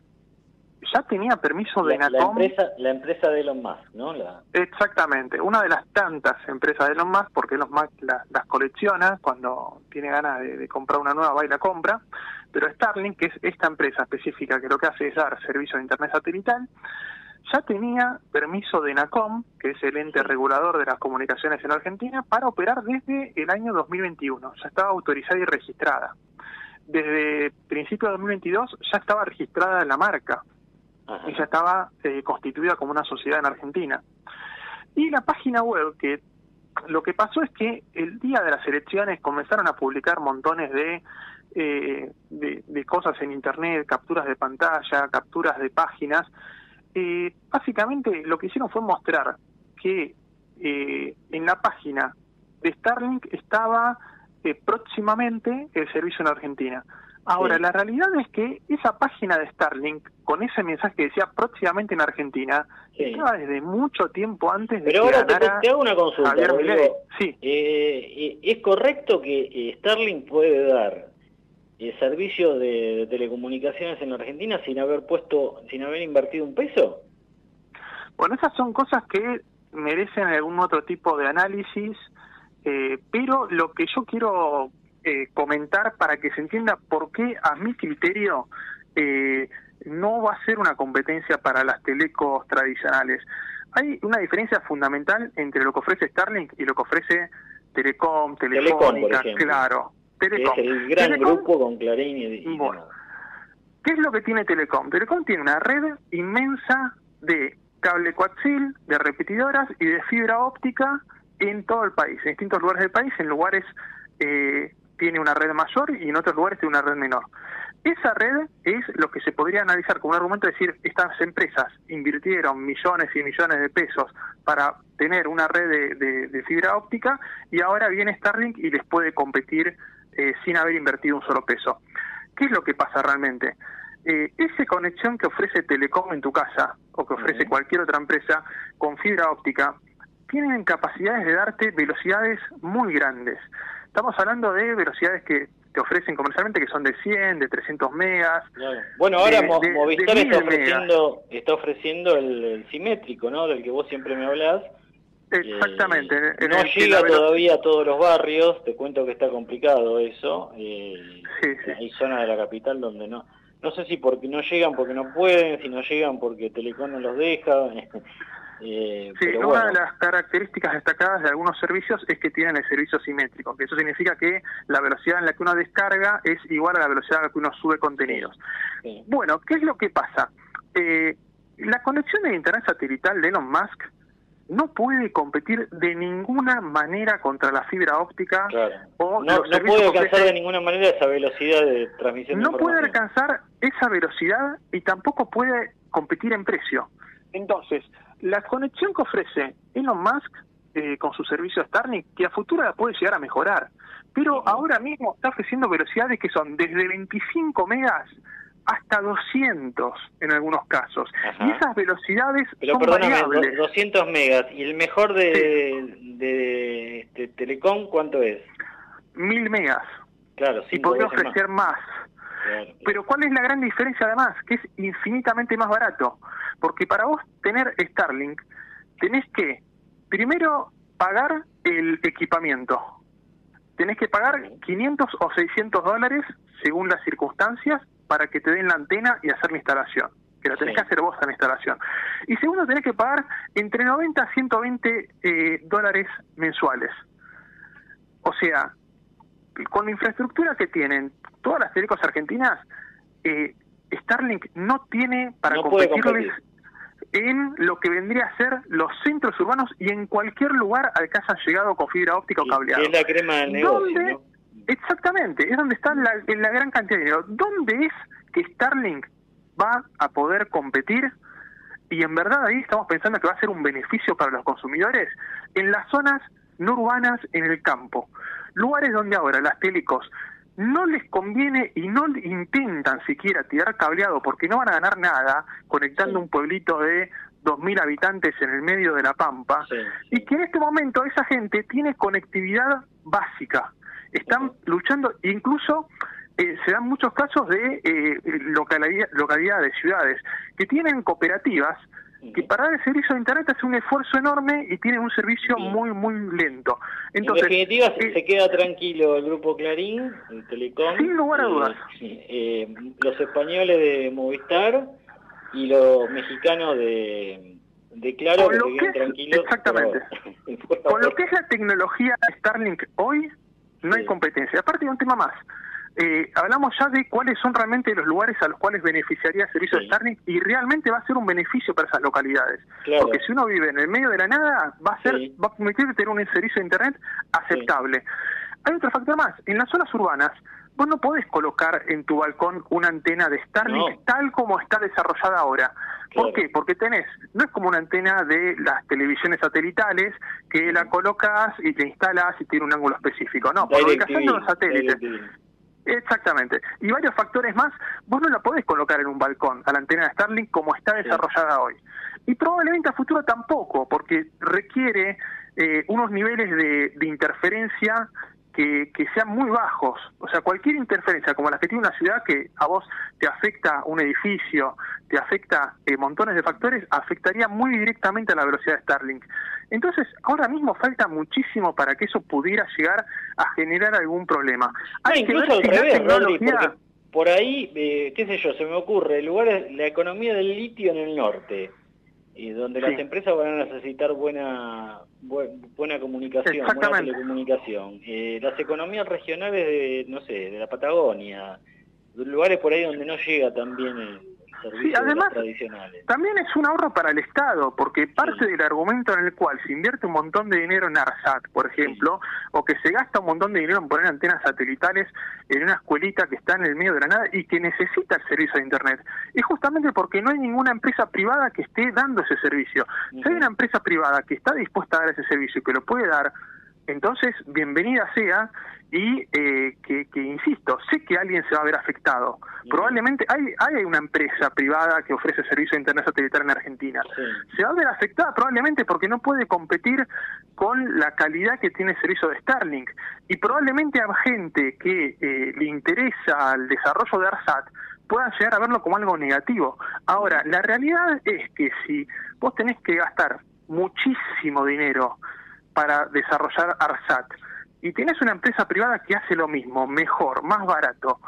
ya tenía permiso de la, la empresa, la empresa de Elon Musk, ¿no? La... Exactamente, una de las tantas empresas de Elon Musk, porque Elon Musk las colecciona, cuando tiene ganas de, comprar una nueva va y la compra, pero Starlink, que es esta empresa específica que lo que hace es dar servicio de Internet satelital, ya tenía permiso de NACOM, que es el ente regulador de las comunicaciones en Argentina, para operar desde el año 2021, ya estaba autorizada y registrada. Desde principios de 2022 ya estaba registrada la marca, y ya estaba eh, constituida como una sociedad en Argentina. Y la página web, que lo que pasó es que el día de las elecciones comenzaron a publicar montones de, eh, de, cosas en Internet, capturas de pantalla, capturas de páginas. Eh, básicamente lo que hicieron fue mostrar que en la página de Starlink estaba próximamente el servicio en Argentina. Ahora, la realidad es que esa página de Starlink, con ese mensaje que decía próximamente en Argentina, estaba desde mucho tiempo antes de Pero ahora te, hago una consulta. sí. Eh, eh, ¿Es correcto que eh, Starlink puede dar servicio de, telecomunicaciones en Argentina sin haber puesto, sin haber invertido un peso? Bueno, esas son cosas que merecen algún otro tipo de análisis, pero lo que yo quiero eh, comentar para que se entienda por qué a mi criterio eh, no va a ser una competencia para las telecos tradicionales. Hay una diferencia fundamental entre lo que ofrece Starlink y lo que ofrece Telecom, Telefónica, claro. Telecom. es el gran grupo con Clarín y, ¿Qué es lo que tiene Telecom? Telecom tiene una red inmensa de cable coaxil, de repetidoras y de fibra óptica en todo el país, en distintos lugares del país, en lugares eh, tiene una red mayor y en otros lugares tiene una red menor. Esa red es lo que se podría analizar como un argumento de decir, estas empresas invirtieron millones y millones de pesos para tener una red de, fibra óptica y ahora viene Starlink y les puede competir eh, sin haber invertido un solo peso. ¿Qué es lo que pasa realmente? Eh, esa conexión que ofrece Telecom en tu casa o que ofrece cualquier otra empresa con fibra óptica, tienen capacidades de darte velocidades muy grandes. Estamos hablando de velocidades que te ofrecen comercialmente que son de 100, de 300 megas. Bueno, ahora Movistar está ofreciendo, está ofreciendo el, simétrico, ¿no? Del que vos siempre me hablás. Exactamente. Eh, no llega todavía a todos los barrios, te cuento que está complicado eso. Eh, Hay zonas de la capital donde no. No sé si porque no llegan porque no pueden, si no llegan porque Telecom no los deja. *laughs* Eh, sí, una de las características destacadas de algunos servicios es que tienen el servicio simétrico, que eso significa que la velocidad en la que uno descarga es igual a la velocidad en la que uno sube contenidos. Bueno, ¿qué es lo que pasa? Eh, la conexión de Internet satelital de Elon Musk no puede competir de ninguna manera contra la fibra óptica o no, no puede alcanzar de ninguna manera esa velocidad de transmisión. No puede alcanzar esa velocidad y tampoco puede competir en precio. Entonces, la conexión que ofrece Elon Musk eh, con su servicio Starlink, que a futuro puede llegar a mejorar, pero ahora mismo está ofreciendo velocidades que son desde 25 megas hasta 200 en algunos casos. Y esas velocidades Pero son perdóname, variables. do- 200 megas. ¿Y el mejor de, de, este, Telecom cuánto es? 1000 megas. Claro, Y podría más. ofrecer más. Claro. Pero ¿cuál es la gran diferencia además? Que es infinitamente más barato. Porque para vos tener Starlink, tenés que primero pagar el equipamiento. Tenés que pagar 500 o 600 dólares según las circunstancias para que te den la antena y hacer la instalación. Que la tenés que hacer vos la instalación. Y segundo, tenés que pagar entre 90 a 120 eh, dólares mensuales. O sea, con la infraestructura que tienen todas las telecos argentinas, eh, Starlink no tiene para No competirles en lo que vendría a ser los centros urbanos y en cualquier lugar al que hayan llegado con fibra óptica o cableado. Es la crema del negocio, ¿Dónde? ¿no? Exactamente, es donde está la, en la gran cantidad de dinero. ¿Dónde es que Starlink va a poder competir? Y en verdad ahí estamos pensando que va a ser un beneficio para los consumidores en las zonas no urbanas, en el campo. Lugares donde ahora las telecos no les conviene y no intentan siquiera tirar cableado porque no van a ganar nada conectando un pueblito de 2.000 habitantes en el medio de la Pampa y que en este momento esa gente tiene conectividad básica. Están luchando, incluso eh, se dan muchos casos de eh, localidad- localidades, ciudades, que tienen cooperativas que para dar el servicio de Internet hace un esfuerzo enorme y tienen un servicio muy, muy lento. Entonces, en definitiva, se- eh, se queda tranquilo el grupo Clarín, el Telecom. Sin lugar a eh, dudas. eh, los españoles de Movistar y los mexicanos de, de Claro, Con que lo que- tranquilos. exactamente. *laughs* por- Con lo que es la tecnología Starlink hoy, no hay competencia. Aparte de un tema más, eh, hablamos ya de cuáles son realmente los lugares a los cuales beneficiaría el servicio de Starlink y realmente va a ser un beneficio para esas localidades. Claro. Porque si uno vive en el medio de la nada, va a ser, va a permitir tener un servicio de internet aceptable. Hay otro factor más, en las zonas urbanas, vos no podés colocar en tu balcón una antena de Starlink No. tal como está desarrollada ahora. ¿Por qué? Porque tenés, no es como una antena de las televisiones satelitales que la colocas y te instalas y tiene un ángulo específico. No, por ubicación de los satélites. Exactamente. Y varios factores más, vos no la podés colocar en un balcón a la antena de Starlink como está desarrollada hoy. Y probablemente a futuro tampoco, porque requiere eh, unos niveles de, de interferencia que, que sean muy bajos. O sea, cualquier interferencia, como la que tiene una ciudad que a vos te afecta un edificio, te afecta eh, montones de factores, afectaría muy directamente a la velocidad de Starlink. Entonces, ahora mismo falta muchísimo para que eso pudiera llegar a generar algún problema. No, Hay que incluso ver al si revés, tecnología... porque por ahí, eh, qué sé yo, se me ocurre, lugares, la economía del litio en el norte, y donde las empresas van a necesitar buena bu- buena comunicación, buena telecomunicación. Eh, las economías regionales de, no sé, de la Patagonia, lugares por ahí donde no llega también el las además- tradicionales. También es un ahorro para el Estado, porque parte del argumento en el cual se invierte un montón de dinero en ARSAT, por ejemplo, o que se gasta un montón de dinero en poner antenas satelitales en una escuelita que está en el medio de la nada y que necesita el servicio de Internet, es justamente porque no hay ninguna empresa privada que esté dando ese servicio. Si hay una empresa privada que está dispuesta a dar ese servicio y que lo puede dar, entonces bienvenida sea y eh, que, que, insisto, sé que alguien se va a ver afectado. Probablemente hay, hay una empresa privada que ofrece servicio de Internet satelital en Argentina. Se va a ver afectada probablemente porque no puede competir con la calidad que tiene el servicio de Starlink. Y probablemente a gente que eh, le interesa el desarrollo de ARSAT puedan llegar a verlo como algo negativo. Ahora, la realidad es que si vos tenés que gastar muchísimo dinero para desarrollar ARSAT y tenés una empresa privada que hace lo mismo, mejor, más barato,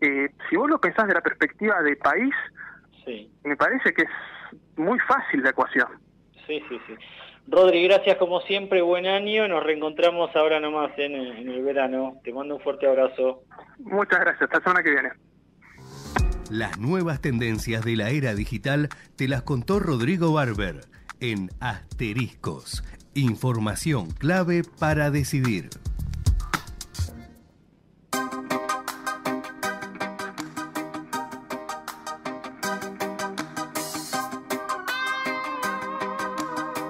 eh, si vos lo pensás de la perspectiva de país, me parece que es muy fácil la ecuación. Sí, sí, sí. Rodri, gracias como siempre, buen año. Nos reencontramos ahora nomás en, en el verano. Te mando un fuerte abrazo. Muchas gracias, hasta la semana que viene. Las nuevas tendencias de la era digital te las contó Rodrigo Barber en Asteriscos. Información clave para decidir.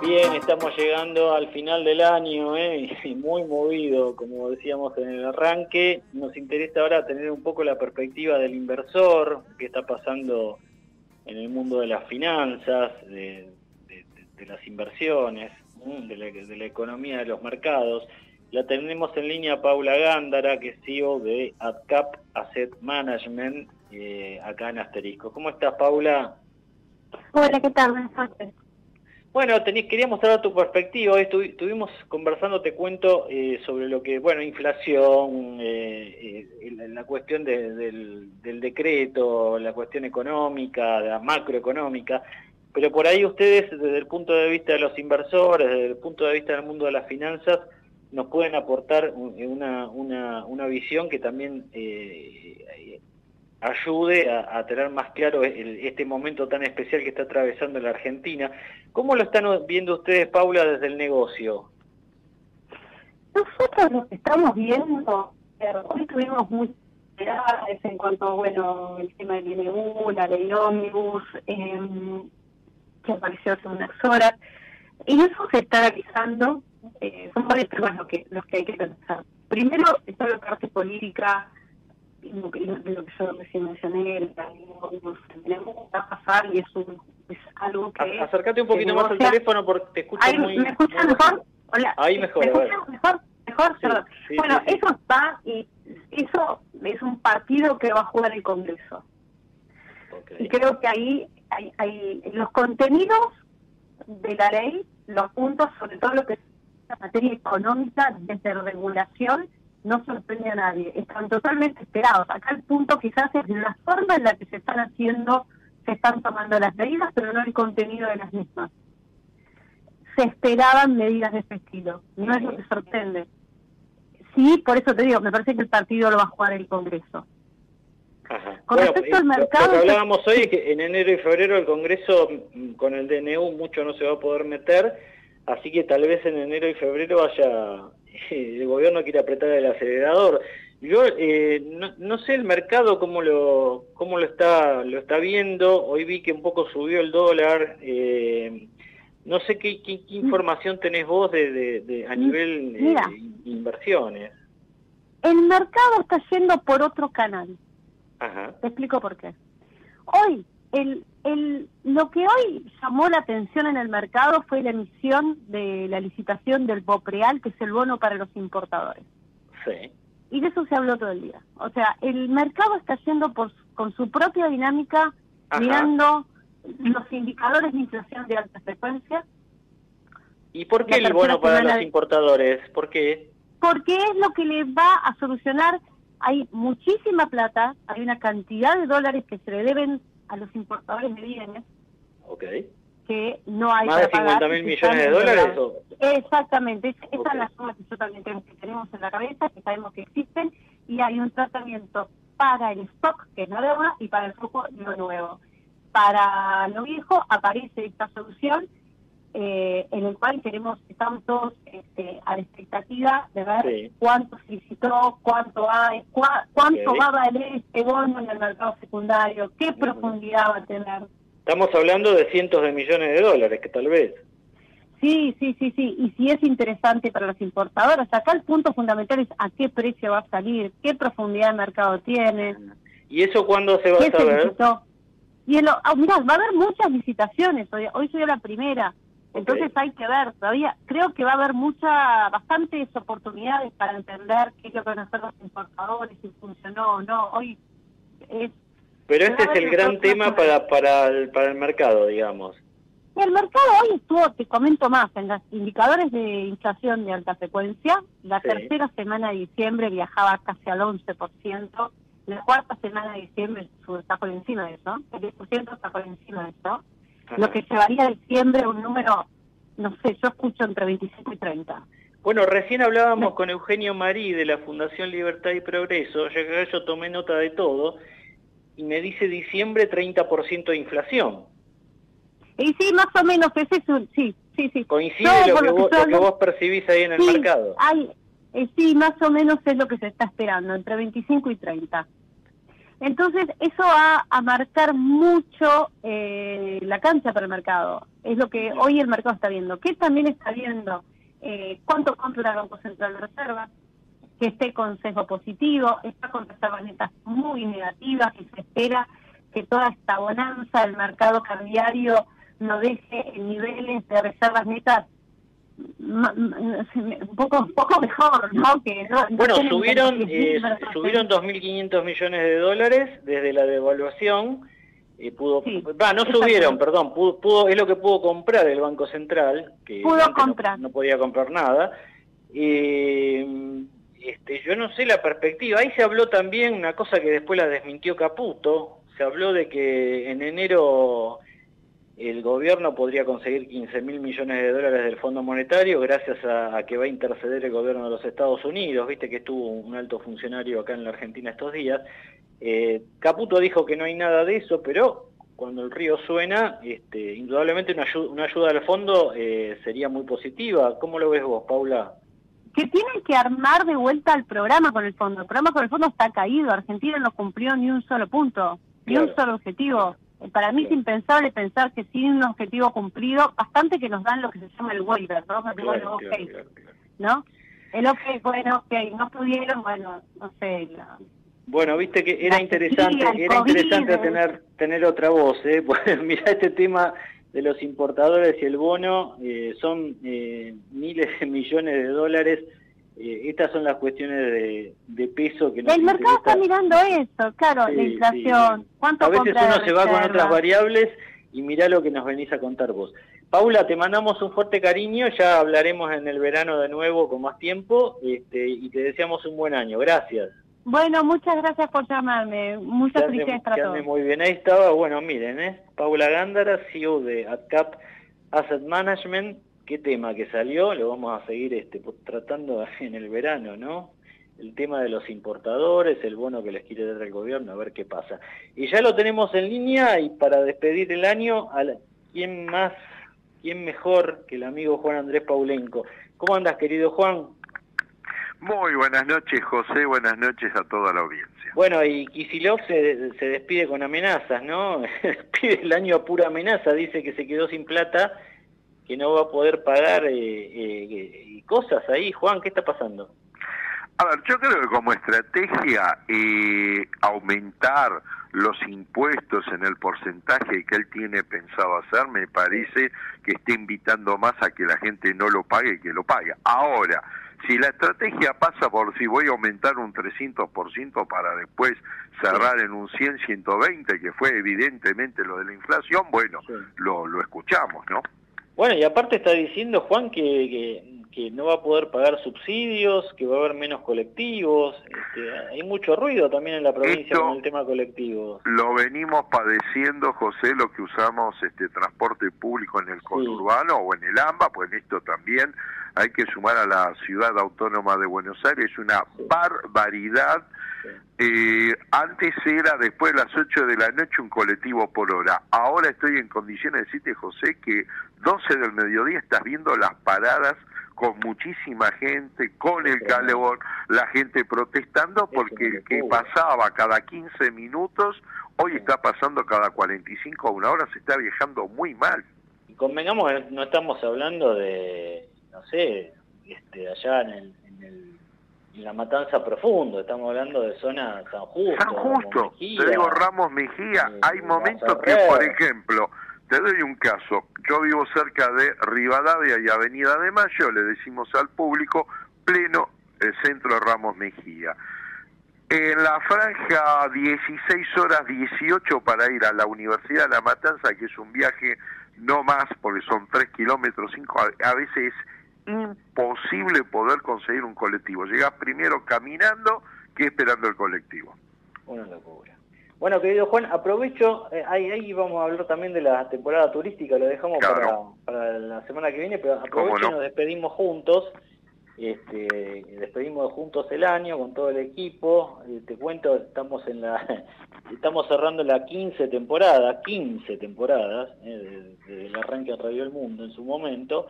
Bien, estamos llegando al final del año, ¿eh? *laughs* y muy movido, como decíamos en el arranque. Nos interesa ahora tener un poco la perspectiva del inversor, qué está pasando en el mundo de las finanzas, de, de- de las inversiones, de la, de la economía de los mercados. La tenemos en línea a Paula Gándara, que es CEO de AdCap Asset Management, eh, acá en Asterisco. ¿Cómo estás, Paula? Hola, ¿qué tal? Buenas noches. Bueno, tenés, queríamos saber tu perspectiva. Hoy estu- estuvimos conversando, te cuento, eh, sobre lo que, bueno, inflación, eh, eh, la, cuestión de- del, del decreto, la cuestión económica, la macroeconómica, pero por ahí ustedes, desde el punto de vista de los inversores, desde el punto de vista del mundo de las finanzas, nos pueden aportar un- una, una, una visión que también eh, ayude a, tener más claro el- este momento tan especial que está atravesando la Argentina. ¿Cómo lo están viendo ustedes, Paula, desde el negocio? Nosotros lo estamos viendo, eh, hoy tuvimos muchas en cuanto bueno, el tema del INU, la ley ómnibus, eh, que apareció hace unas horas, y eso se está analizando, eh, son varios temas los que, los que hay que pensar. Primero, está la parte política, lo que, lo que yo recién mencioné, el tenemos que pasar y es, un- es algo que... Acércate un poquito más al teléfono porque te escucho Ay, muy... ¿Me escuchan muy- mejor? Hola. Ahí mejor, ¿Me escuchan mejor? Mejor, sí, bueno, sí. eso está y eso es un partido que va a jugar el Congreso. Y creo que ahí hay, hay los contenidos de la ley, los puntos, sobre todo lo que es la materia económica, desde regulación, no sorprende a nadie. Están totalmente esperados. Acá el punto quizás es la forma en la que se están haciendo, se están tomando las medidas, pero no el contenido de las mismas. Se esperaban medidas de ese estilo. No es lo que sorprende. Sí, por eso te digo, me parece que el partido lo va a jugar el Congreso. Ajá. Con Bueno, respecto al mercado, Lo que hablábamos hoy es que en enero y febrero el Congreso mm, con el DNU mucho no se va a poder meter, así que tal vez en enero y febrero haya *laughs* el gobierno quiere apretar el acelerador. Yo eh, no, no sé el mercado cómo lo cómo lo está lo está viendo. Hoy vi que un poco subió el dólar. eh, no sé qué, qué- qué información tenés vos de, de- de- a nivel eh, inversiones. El mercado está yendo por otro canal. Ajá. Te explico por qué. Hoy, el, el, lo que hoy llamó la atención en el mercado fue la emisión de la licitación del BOPREAL, que es el bono para los importadores. Sí. Y de eso se habló todo el día. O sea, el mercado está yendo por, con su propia dinámica, Ajá. mirando los indicadores de inflación de alta frecuencia, ¿Y por qué el bono para los de- importadores? ¿Por qué? porque es lo que les va a solucionar. Hay muchísima plata, hay una cantidad de dólares que se le deben a los importadores de bienes Ok. que no hay ¿Más de para pagar 50 mil millones de dólares? o- Exactamente, es- esa es la suma que, yo también tengo- que tenemos en la cabeza, que sabemos que existen, y hay un tratamiento para el stock, que es la deuda, y para el flujo, lo nuevo. Para lo viejo aparece esta solución eh, en el cual queremos, estamos todos este, a la expectativa de ver Sí. cuánto se licitó, cuánto hay, cua- cuánto va a valer este bono en el mercado secundario, qué profundidad va a tener. Estamos hablando de cientos de millones de dólares, que tal vez. Sí, sí, sí, sí. Y si es interesante para los importadores, acá el punto fundamental es a qué precio va a salir, qué profundidad de mercado tiene, ¿Y eso cuándo se va a saber? Y en lo, mirá, va a haber muchas licitaciones. Hoy, hoy soy la primera. Entonces hay que ver, todavía creo que va a haber mucha, bastantes oportunidades para entender qué es lo que van a hacer los importadores, si funcionó o no. Hoy es Pero este es el gran tema para, para, el, para el mercado, digamos. El mercado hoy estuvo, te comento más, en los indicadores de inflación de alta frecuencia, la Sí. tercera semana de diciembre viajaba casi al 11%, la cuarta semana de diciembre está por encima de eso, el 10% está por encima de eso, lo que llevaría a diciembre un número, no sé, yo escucho entre 25 y 30. Bueno, recién hablábamos con Eugenio Marí de la Fundación Libertad y Progreso, ya que yo tomé nota de todo, y me dice diciembre 30% de inflación. Y sí, más o menos, ese es un, sí, sí, sí. ¿Coincide Yo, lo que, vos, yo lo que vos percibís ahí en el Sí, mercado? Hay, eh, sí, más o menos es lo que se está esperando, entre 25 y 30. Entonces, eso va a marcar mucho eh, la cancha para el mercado. Es lo que hoy el mercado está viendo. ¿Qué también está viendo? Eh, ¿Cuánto compra el Banco Central de Reserva? Que esté consejo positivo, está con reservas netas muy negativas, que se espera que toda esta bonanza del mercado cambiario no deje niveles de reservas netas un poco un poco mejor, ¿no? Que bueno, subieron eh, subieron 2.500 millones de dólares desde la devaluación. y pudo, va, no subieron, perdón, pudo, es lo que pudo comprar el Banco Central, que pudo comprar. No, podía comprar nada. Eh, este, yo no sé la perspectiva. Ahí se habló también una cosa que después la desmintió Caputo. Se habló de que en enero el gobierno podría conseguir 15 mil millones de dólares del Fondo Monetario gracias a, que va a interceder el gobierno de los Estados Unidos, viste que estuvo un alto funcionario acá en la Argentina estos días. Eh, Caputo dijo que no hay nada de eso, pero cuando el río suena, este, indudablemente una ayuda, una ayuda al fondo eh, sería muy positiva. ¿Cómo lo ves vos, Paula? Que tienen que armar de vuelta el programa con el fondo. El programa con el fondo está caído. Argentina no cumplió ni un solo punto, ni un solo objetivo. Para mí es impensable pensar que sin un objetivo cumplido, bastante que nos dan lo que se llama el waiver, ¿no? bueno, okay, ¿no? El ok, bueno, ok, no pudieron, bueno, no sé. Bueno, viste que era interesante, era interesante tener tener otra voz, ¿eh? *laughs* Pues mira este tema de los importadores y el bono, eh, son eh, miles de millones de dólares eh, estas son las cuestiones de, peso que nos El mercado está mirando eso, claro, la inflación, cuánto A veces uno se va con otras variables y mirá lo que nos venís a contar vos. Paula, te mandamos un fuerte cariño, ya hablaremos en el verano de nuevo con más tiempo este, y te deseamos un buen año. Gracias. Bueno, muchas gracias por llamarme. Muchas felicidades para todos. muy bien. Ahí estaba, bueno, miren, ¿eh? Paula Gándara, CEO de AdCap Asset Management, qué tema que salió, lo vamos a seguir este, tratando *laughs* en el verano, ¿no? El tema de los importadores, el bono que les quiere dar el gobierno, a ver qué pasa. Y ya lo tenemos en línea y para despedir el año, ¿quién más, quién mejor que el amigo Juan Andrés Paulenco? ¿Cómo andas, querido Juan? Muy buenas noches, José, buenas noches a toda la audiencia. Bueno, y Kisilov se, se despide con amenazas, ¿no? *laughs* Despide el año a pura amenaza, dice que se quedó sin plata que no va a poder pagar eh, eh, cosas ahí. Juan, ¿qué está pasando? A ver, yo creo que como estrategia eh, aumentar los impuestos en el porcentaje que él tiene pensado hacer, me parece que está invitando más a que la gente no lo pague que lo pague. Ahora, si la estrategia pasa por si voy a aumentar un 300% para después cerrar en un 100, 120, que fue evidentemente lo de la inflación, bueno, lo, lo escuchamos, ¿no? Bueno, y aparte está diciendo Juan que, que, no va a poder pagar subsidios, que va a haber menos colectivos. Este, hay mucho ruido también en la provincia con el tema colectivo. Lo venimos padeciendo, José, lo que usamos este transporte público en el conurbano o en el AMBA, pues esto también hay que sumar a la ciudad autónoma de Buenos Aires, una barbaridad eh, antes era después de las 8 de la noche un colectivo por hora. Ahora estoy en condiciones de decirte, José, que 12 del mediodía estás viendo las paradas con muchísima gente, con el calor, la gente protestando porque el que pasaba cada 15 minutos, hoy está pasando cada 45 a una hora, se está viajando muy mal. Y convengamos que no estamos hablando de, no sé, este, allá en el la matanza profundo, estamos hablando de zona San Justo. San Justo, te digo Ramos Mejía, eh, hay momentos que, por ejemplo, te doy un caso, yo vivo cerca de Rivadavia y Avenida de Mayo, le decimos al público, pleno el centro de Ramos Mejía. En la franja 16 horas 18 para ir a la Universidad de La Matanza, que es un viaje no más, porque son 3 kilómetros, 5, a veces imposible poder conseguir un colectivo. Llegás primero caminando que esperando el colectivo. Una locura. Bueno, querido Juan, aprovecho, eh, ahí, vamos a hablar también de la temporada turística, lo dejamos para, la semana que viene, pero aprovecho y nos despedimos juntos. Este, despedimos juntos el año con todo el equipo. Eh, te cuento, estamos en la *laughs* estamos cerrando la 15 temporada, 15 temporadas, eh, desde el arranque Radio El Mundo en su momento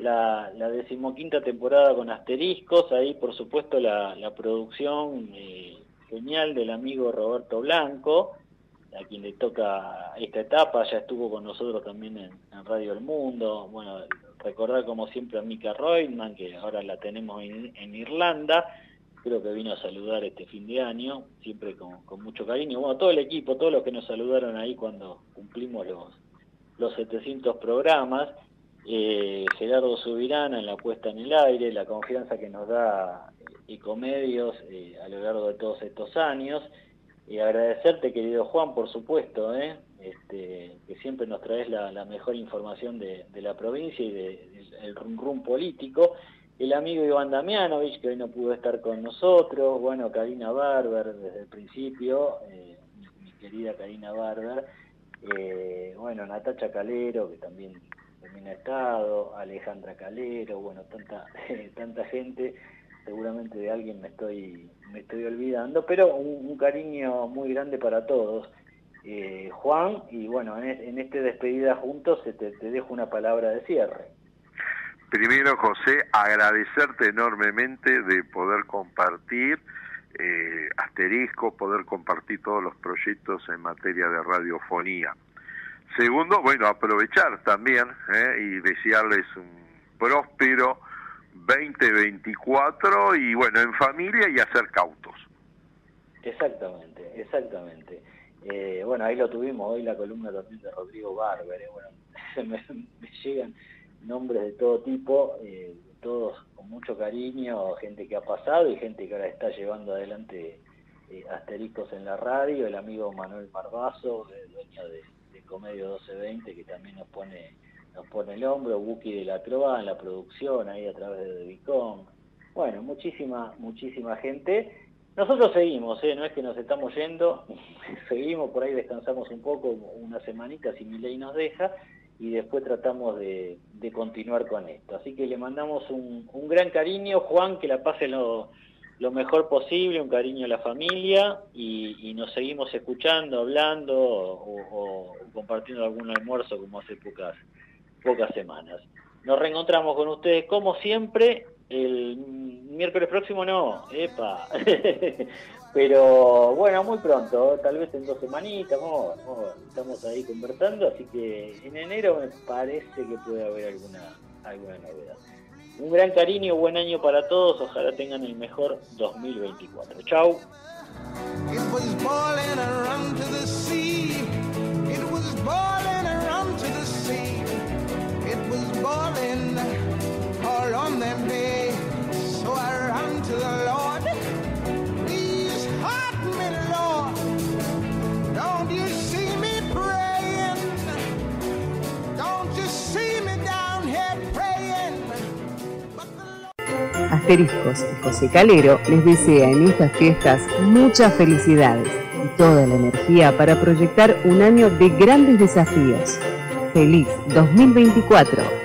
la, la decimoquinta temporada con asteriscos, ahí por supuesto la, la producción eh, genial del amigo Roberto Blanco, a quien le toca esta etapa, ya estuvo con nosotros también en, Radio El Mundo, bueno, recordar como siempre a Mika Reutemann, que ahora la tenemos en, Irlanda, creo que vino a saludar este fin de año, siempre con, mucho cariño, bueno, todo el equipo, todos los que nos saludaron ahí cuando cumplimos los, los 700 programas, eh, Gerardo Subirana en la puesta en el aire, la confianza que nos da Ecomedios eh, a lo largo de todos estos años. Y agradecerte, querido Juan, por supuesto, ¿eh? este, que siempre nos traes la, mejor información de, la provincia y del rum rum político. El amigo Iván Damianovich, que hoy no pudo estar con nosotros. Bueno, Karina Barber, desde el principio, mi, querida Karina Barber. bueno, Natacha Calero, que también también estado, Alejandra Calero, bueno, tanta, *laughs* tanta gente, seguramente de alguien me estoy, me estoy olvidando, pero un, cariño muy grande para todos. Eh, Juan, y bueno, en, este despedida juntos te, te dejo una palabra de cierre. Primero, José, agradecerte enormemente de poder compartir eh, asterisco, poder compartir todos los proyectos en materia de radiofonía. Segundo, bueno, aprovechar también ¿eh? y desearles un próspero 2024 y bueno, en familia y hacer cautos. Exactamente, exactamente. Eh, bueno, ahí lo tuvimos hoy la columna también de Rodrigo Barber. Eh, bueno, *laughs* me, llegan nombres de todo tipo, eh, todos con mucho cariño, gente que ha pasado y gente que ahora está llevando adelante asteriscos en la radio, el amigo Manuel Marbazo, dueño de Comedio 1220 que también nos pone nos pone el hombro, Buki de la Croa en la producción ahí a través de Vicom. Bueno, muchísima, muchísima gente. Nosotros seguimos, ¿eh? no es que nos estamos yendo, *laughs* seguimos, por ahí descansamos un poco, una semanita si mi ley nos deja, y después tratamos de, continuar con esto. Así que le mandamos un, un gran cariño, Juan, que la pase lo, lo mejor posible, un cariño a la familia y, nos seguimos escuchando, hablando o, compartiendo algún almuerzo como hace pocas, pocas semanas. Nos reencontramos con ustedes como siempre el miércoles próximo no, epa. *laughs* Pero bueno, muy pronto, tal vez en dos semanitas, estamos ahí conversando, así que en enero me parece que puede haber alguna, alguna novedad. Un gran cariño, buen año para todos, ojalá tengan el mejor 2024. Chau. Asteriscos y José Calero les desea en estas fiestas muchas felicidades y toda la energía para proyectar un año de grandes desafíos. Feliz 2024